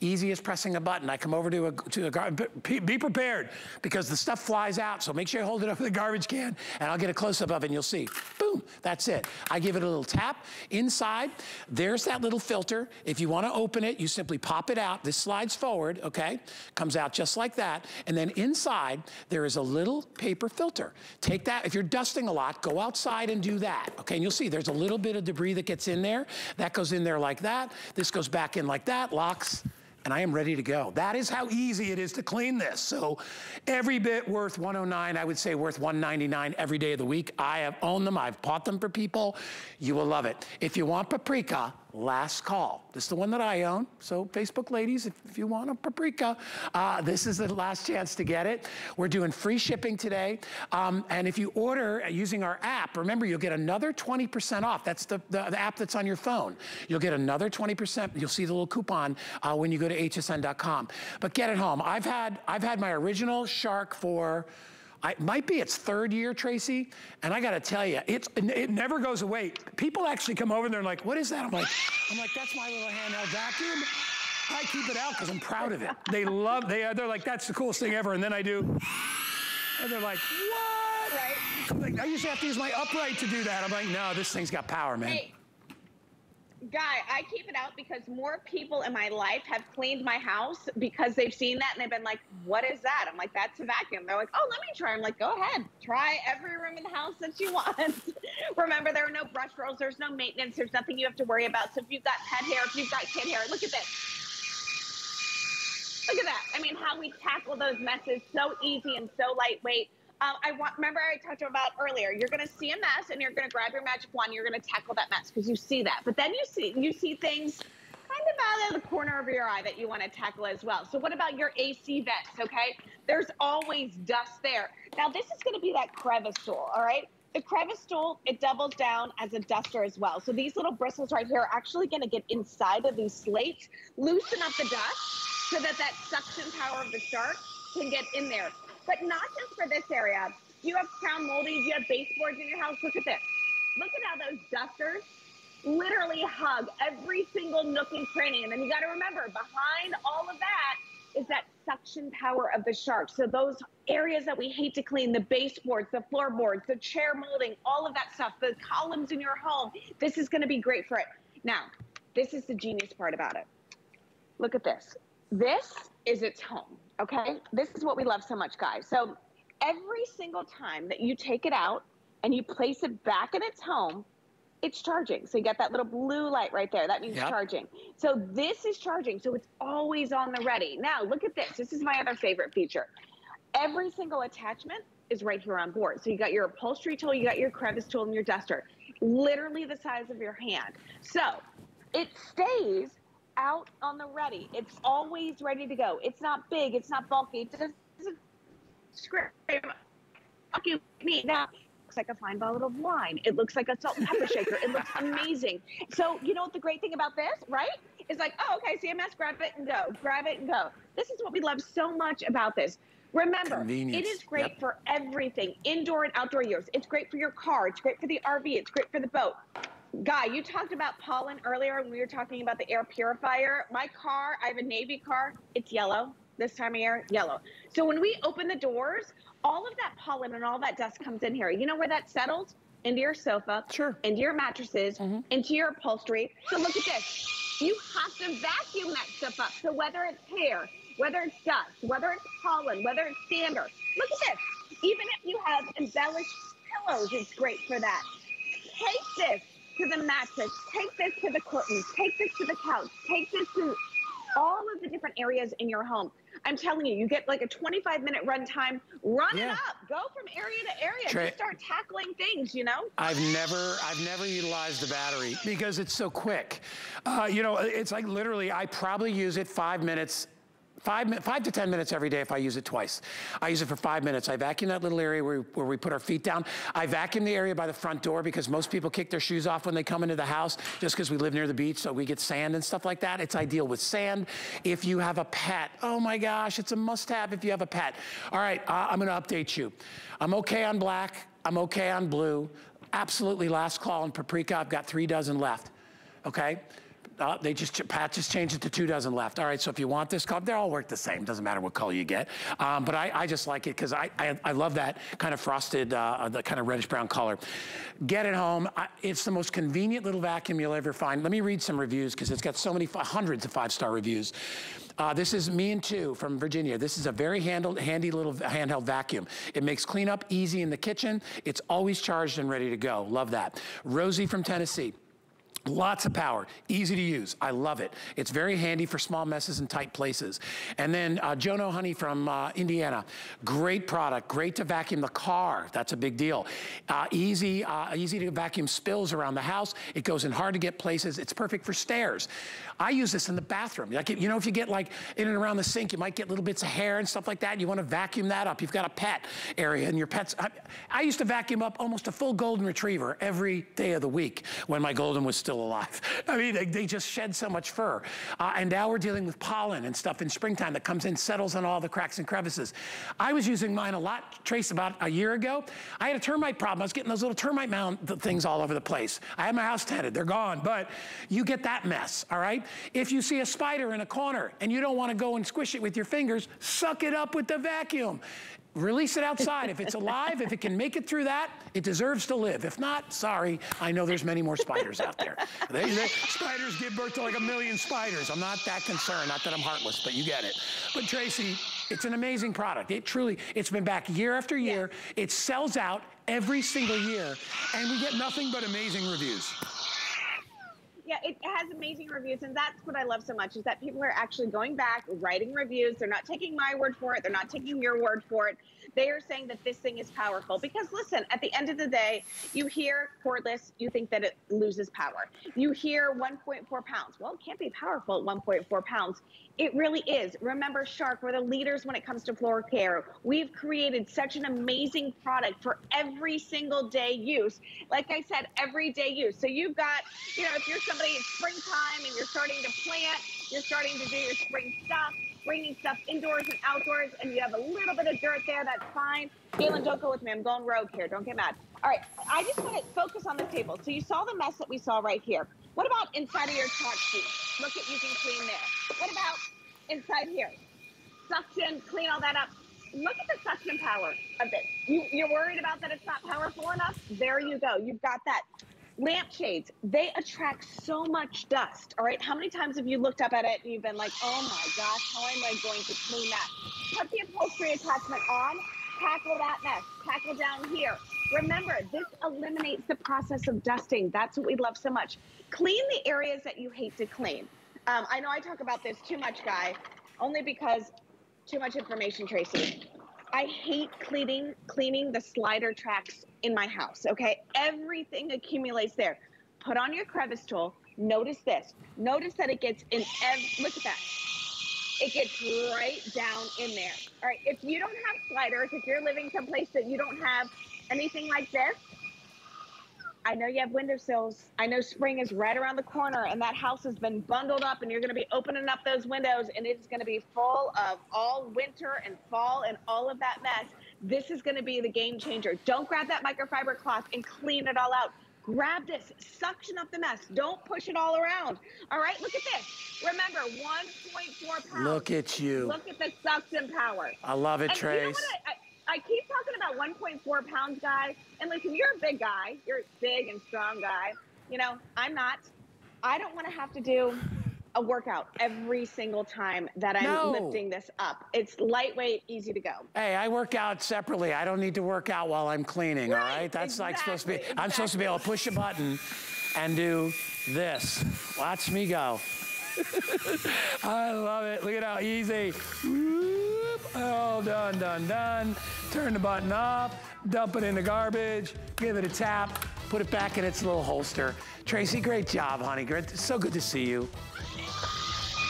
easy as pressing a button. I come over to a, to a garbage, be prepared because the stuff flies out. So make sure you hold it over the garbage can and I'll get a close up of it and you'll see. Boom, that's it. I give it a little tap. Inside, there's that little filter. If you want to open it, you simply pop it out. This slides forward, okay? Comes out just like that. And then inside, there is a little paper filter. Take that, if you're dusting a lot, go outside and do that, okay? And you'll see there's a little bit of debris that gets in there. That goes in there like that. This goes back in like that, locks, and I am ready to go. That is how easy it is to clean this. So every bit worth 109, I would say worth 199 every day of the week. I have owned them, I've bought them for people. You will love it. If you want paprika, last call. This is the one that I own. So Facebook ladies, if, if you want a paprika, uh, this is the last chance to get it. We're doing free shipping today. Um, and if you order using our app, remember you'll get another 20% off. That's the, the, the, app that's on your phone. You'll get another 20%. You'll see the little coupon uh, when you go to hsn.com. But get it home. I've had, I've had my original Shark for I, might be its third year, Tracy, and I got to tell you, it's it never goes away. People actually come over and they're like, "What is that?" I'm like, "I'm like, that's my little handheld vacuum." I keep it out because I'm proud of it. They love they they're like, "That's the coolest thing ever," and then I do, and they're like, "What?" Right. Like, I used to have to use my upright to do that. I'm like, "No, this thing's got power, man." Hey Guy, I keep it out because more people in my life have cleaned my house because they've seen that and they've been like, what is that? I'm like, that's a vacuum. They're like, oh, let me try. I'm like, go ahead. Try every room in the house that you want. Remember, there are no brush rolls. There's no maintenance. There's nothing you have to worry about. So if you've got pet hair, if you've got kid hair, look at this. Look at that. I mean, how we tackle those messes so easy and so lightweight. Um, I want, remember I talked about earlier, you're going to see a mess and you're going to grab your magic wand, you're going to tackle that mess because you see that. But then you see, you see things kind of out of the corner of your eye that you want to tackle as well. So what about your AC vents, okay? There's always dust there. Now this is going to be that crevice tool, all right? The crevice tool, it doubles down as a duster as well. So these little bristles right here are actually going to get inside of these slates, loosen up the dust so that that suction power of the shark can get in there but not just for this area. You have crown moldings, you have baseboards in your house. Look at this. Look at how those dusters literally hug every single nook and cranny. And then you got to remember, behind all of that is that suction power of the shark. So those areas that we hate to clean, the baseboards, the floorboards, the chair molding, all of that stuff, the columns in your home, this is going to be great for it. Now, this is the genius part about it. Look at this. This is its home. Okay. This is what we love so much, guys. So every single time that you take it out and you place it back in its home, it's charging. So you got that little blue light right there. That means yep. charging. So this is charging. So it's always on the ready. Now look at this. This is my other favorite feature. Every single attachment is right here on board. So you got your upholstery tool, you got your crevice tool, and your duster. Literally the size of your hand. So it stays out on the ready. It's always ready to go. It's not big. It's not bulky. It doesn't scream. Fuck you, me. Now, looks like a fine bottle of wine. It looks like a salt and pepper shaker. It looks amazing. So, you know what the great thing about this, right? Is like, oh, okay, CMS, grab it and go. Grab it and go. This is what we love so much about this. Remember, it is great yep. for everything, indoor and outdoor use. It's great for your car. It's great for the RV. It's great for the boat. Guy, you talked about pollen earlier when we were talking about the air purifier. My car, I have a Navy car. It's yellow this time of year, yellow. So when we open the doors, all of that pollen and all that dust comes in here. You know where that settles? Into your sofa, sure. into your mattresses, mm-hmm. into your upholstery. So look at this. You have to vacuum that stuff up. So whether it's hair, whether it's dust, whether it's pollen, whether it's sander, look at this. Even if you have embellished pillows, it's great for that. Take this to the mattress, take this to the curtains, take this to the couch, take this to all of the different areas in your home. I'm telling you, you get like a 25 minute run time. Run yeah. it up. Go from area to area. Tra- Just start tackling things. You know. I've never, I've never utilized the battery because it's so quick. Uh, you know, it's like literally, I probably use it five minutes Five, five to 10 minutes every day if I use it twice. I use it for five minutes. I vacuum that little area where, where we put our feet down. I vacuum the area by the front door because most people kick their shoes off when they come into the house just because we live near the beach, so we get sand and stuff like that. It's ideal with sand. If you have a pet, oh my gosh, it's a must have if you have a pet. All right, uh, I'm gonna update you. I'm okay on black, I'm okay on blue. Absolutely last call on paprika, I've got three dozen left, okay? Uh, they just, Pat just changed it to two dozen left. All right, so if you want this color, they all work the same. Doesn't matter what color you get. Um, but I, I, just like it because I, I, I, love that kind of frosted, uh, the kind of reddish brown color. Get it home. I, it's the most convenient little vacuum you'll ever find. Let me read some reviews because it's got so many, hundreds of five-star reviews. Uh, this is me and two from Virginia. This is a very handled, handy little handheld vacuum. It makes cleanup easy in the kitchen. It's always charged and ready to go. Love that. Rosie from Tennessee. Lots of power, easy to use. I love it. It's very handy for small messes and tight places. And then uh, Jono Honey from uh, Indiana, great product, great to vacuum the car. That's a big deal. Uh, easy, uh, easy to vacuum spills around the house. It goes in hard to get places. It's perfect for stairs. I use this in the bathroom. Like, you know, if you get like in and around the sink, you might get little bits of hair and stuff like that. You want to vacuum that up. You've got a pet area and your pet's. I, I used to vacuum up almost a full golden retriever every day of the week when my golden was still alive. I mean, they, they just shed so much fur. Uh, and now we're dealing with pollen and stuff in springtime that comes in, settles on all the cracks and crevices. I was using mine a lot, Trace, about a year ago. I had a termite problem. I was getting those little termite mound things all over the place. I had my house tented. They're gone. But you get that mess, all right? If you see a spider in a corner and you don't want to go and squish it with your fingers, suck it up with the vacuum. Release it outside. if it's alive, if it can make it through that, it deserves to live. If not, sorry, I know there's many more spiders out there. They, they, spiders give birth to like a million spiders. I'm not that concerned, not that I'm heartless, but you get it. But Tracy, it's an amazing product. It truly, it's been back year after year. Yeah. It sells out every single year, and we get nothing but amazing reviews yeah, it has amazing reviews, and that's what I love so much is that people are actually going back, writing reviews. They're not taking my word for it. They're not taking your word for it. They are saying that this thing is powerful because listen, at the end of the day, you hear cordless, you think that it loses power. You hear 1.4 pounds. Well, it can't be powerful at 1.4 pounds. It really is. Remember, Shark, we're the leaders when it comes to floor care. We've created such an amazing product for every single day use. Like I said, everyday use. So you've got, you know, if you're it's springtime and you're starting to plant, you're starting to do your spring stuff, bringing stuff indoors and outdoors, and you have a little bit of dirt there, that's fine. Galen, don't go with me. I'm going rogue here. Don't get mad. All right, I just want to focus on the table. So you saw the mess that we saw right here. What about inside of your chalk sheet? Look at you can clean there. What about inside here? Suction, clean all that up. Look at the suction power of this. You, you're worried about that it's not powerful enough? There you go. You've got that lampshades, they attract so much dust. All right. How many times have you looked up at it and you've been like, oh my gosh, how am I going to clean that? Put the upholstery attachment on, tackle that mess, tackle down here. Remember, this eliminates the process of dusting. That's what we love so much. Clean the areas that you hate to clean. Um, I know I talk about this too much, Guy, only because too much information, Tracy. I hate cleaning cleaning the slider tracks in my house. Okay, everything accumulates there. Put on your crevice tool. Notice this. Notice that it gets in. Ev- look at that. It gets right down in there. All right. If you don't have sliders, if you're living someplace that you don't have anything like this, I know you have windowsills. I know spring is right around the corner and that house has been bundled up and you're going to be opening up those windows and it's going to be full of all winter and fall and all of that mess. This is going to be the game changer. Don't grab that microfiber cloth and clean it all out. Grab this, suction up the mess. Don't push it all around. All right, look at this. Remember, 1.4 pounds. Look at you. Look at the suction power. I love it, and Trace. You know I, keep talking about 1.4 pounds, guy. And listen, you're a big guy. You're a big and strong guy. You know, I'm not. I don't want to have to do a workout every single time that I'm no. lifting this up. It's lightweight, easy to go. Hey, I work out separately. I don't need to work out while I'm cleaning, right, all right? That's exactly, like supposed to be, exactly. I'm supposed to be able to push a button and do this. Watch me go. I love it. Look at how easy. All done, done, done. Turn the button off, dump it in the garbage, give it a tap, put it back in its little holster. Tracy, great job, honey. Great. so good to see you.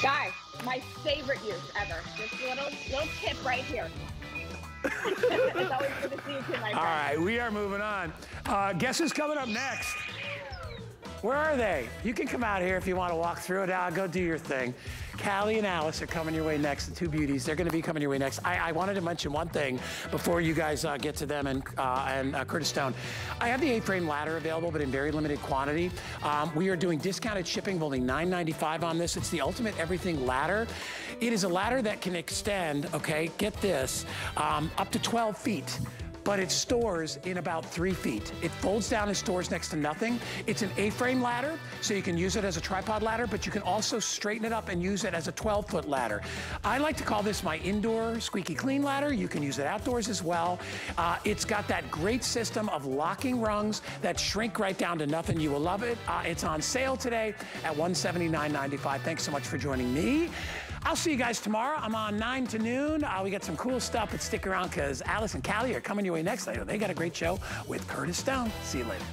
Guys, my favorite use ever. This little little tip right here. it's always good to see you too, my friend. All right, we are moving on. Uh, guess who's coming up next? Where are they? You can come out here if you want to walk through it. I'll go do your thing. Callie and Alice are coming your way next, the two beauties. They're going to be coming your way next. I, I wanted to mention one thing before you guys uh, get to them and, uh, and uh, Curtis Stone. I have the A-frame ladder available, but in very limited quantity. Um, we are doing discounted shipping only $9.95 on this. It's the ultimate everything ladder. It is a ladder that can extend, okay, get this, um, up to 12 feet but it stores in about three feet. It folds down and stores next to nothing. It's an A-frame ladder, so you can use it as a tripod ladder, but you can also straighten it up and use it as a 12-foot ladder. I like to call this my indoor squeaky clean ladder. You can use it outdoors as well. Uh, it's got that great system of locking rungs that shrink right down to nothing. You will love it. Uh, it's on sale today at $179.95. Thanks so much for joining me. I'll see you guys tomorrow. I'm on 9 to noon. Uh, we got some cool stuff, but stick around because Alice and Callie are coming your way next later. They got a great show with Curtis Stone. See you later.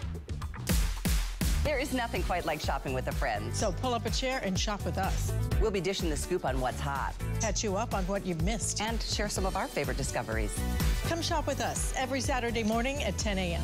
There is nothing quite like shopping with a friend. So pull up a chair and shop with us. We'll be dishing the scoop on what's hot. Catch you up on what you've missed. And share some of our favorite discoveries. Come shop with us every Saturday morning at 10 a.m.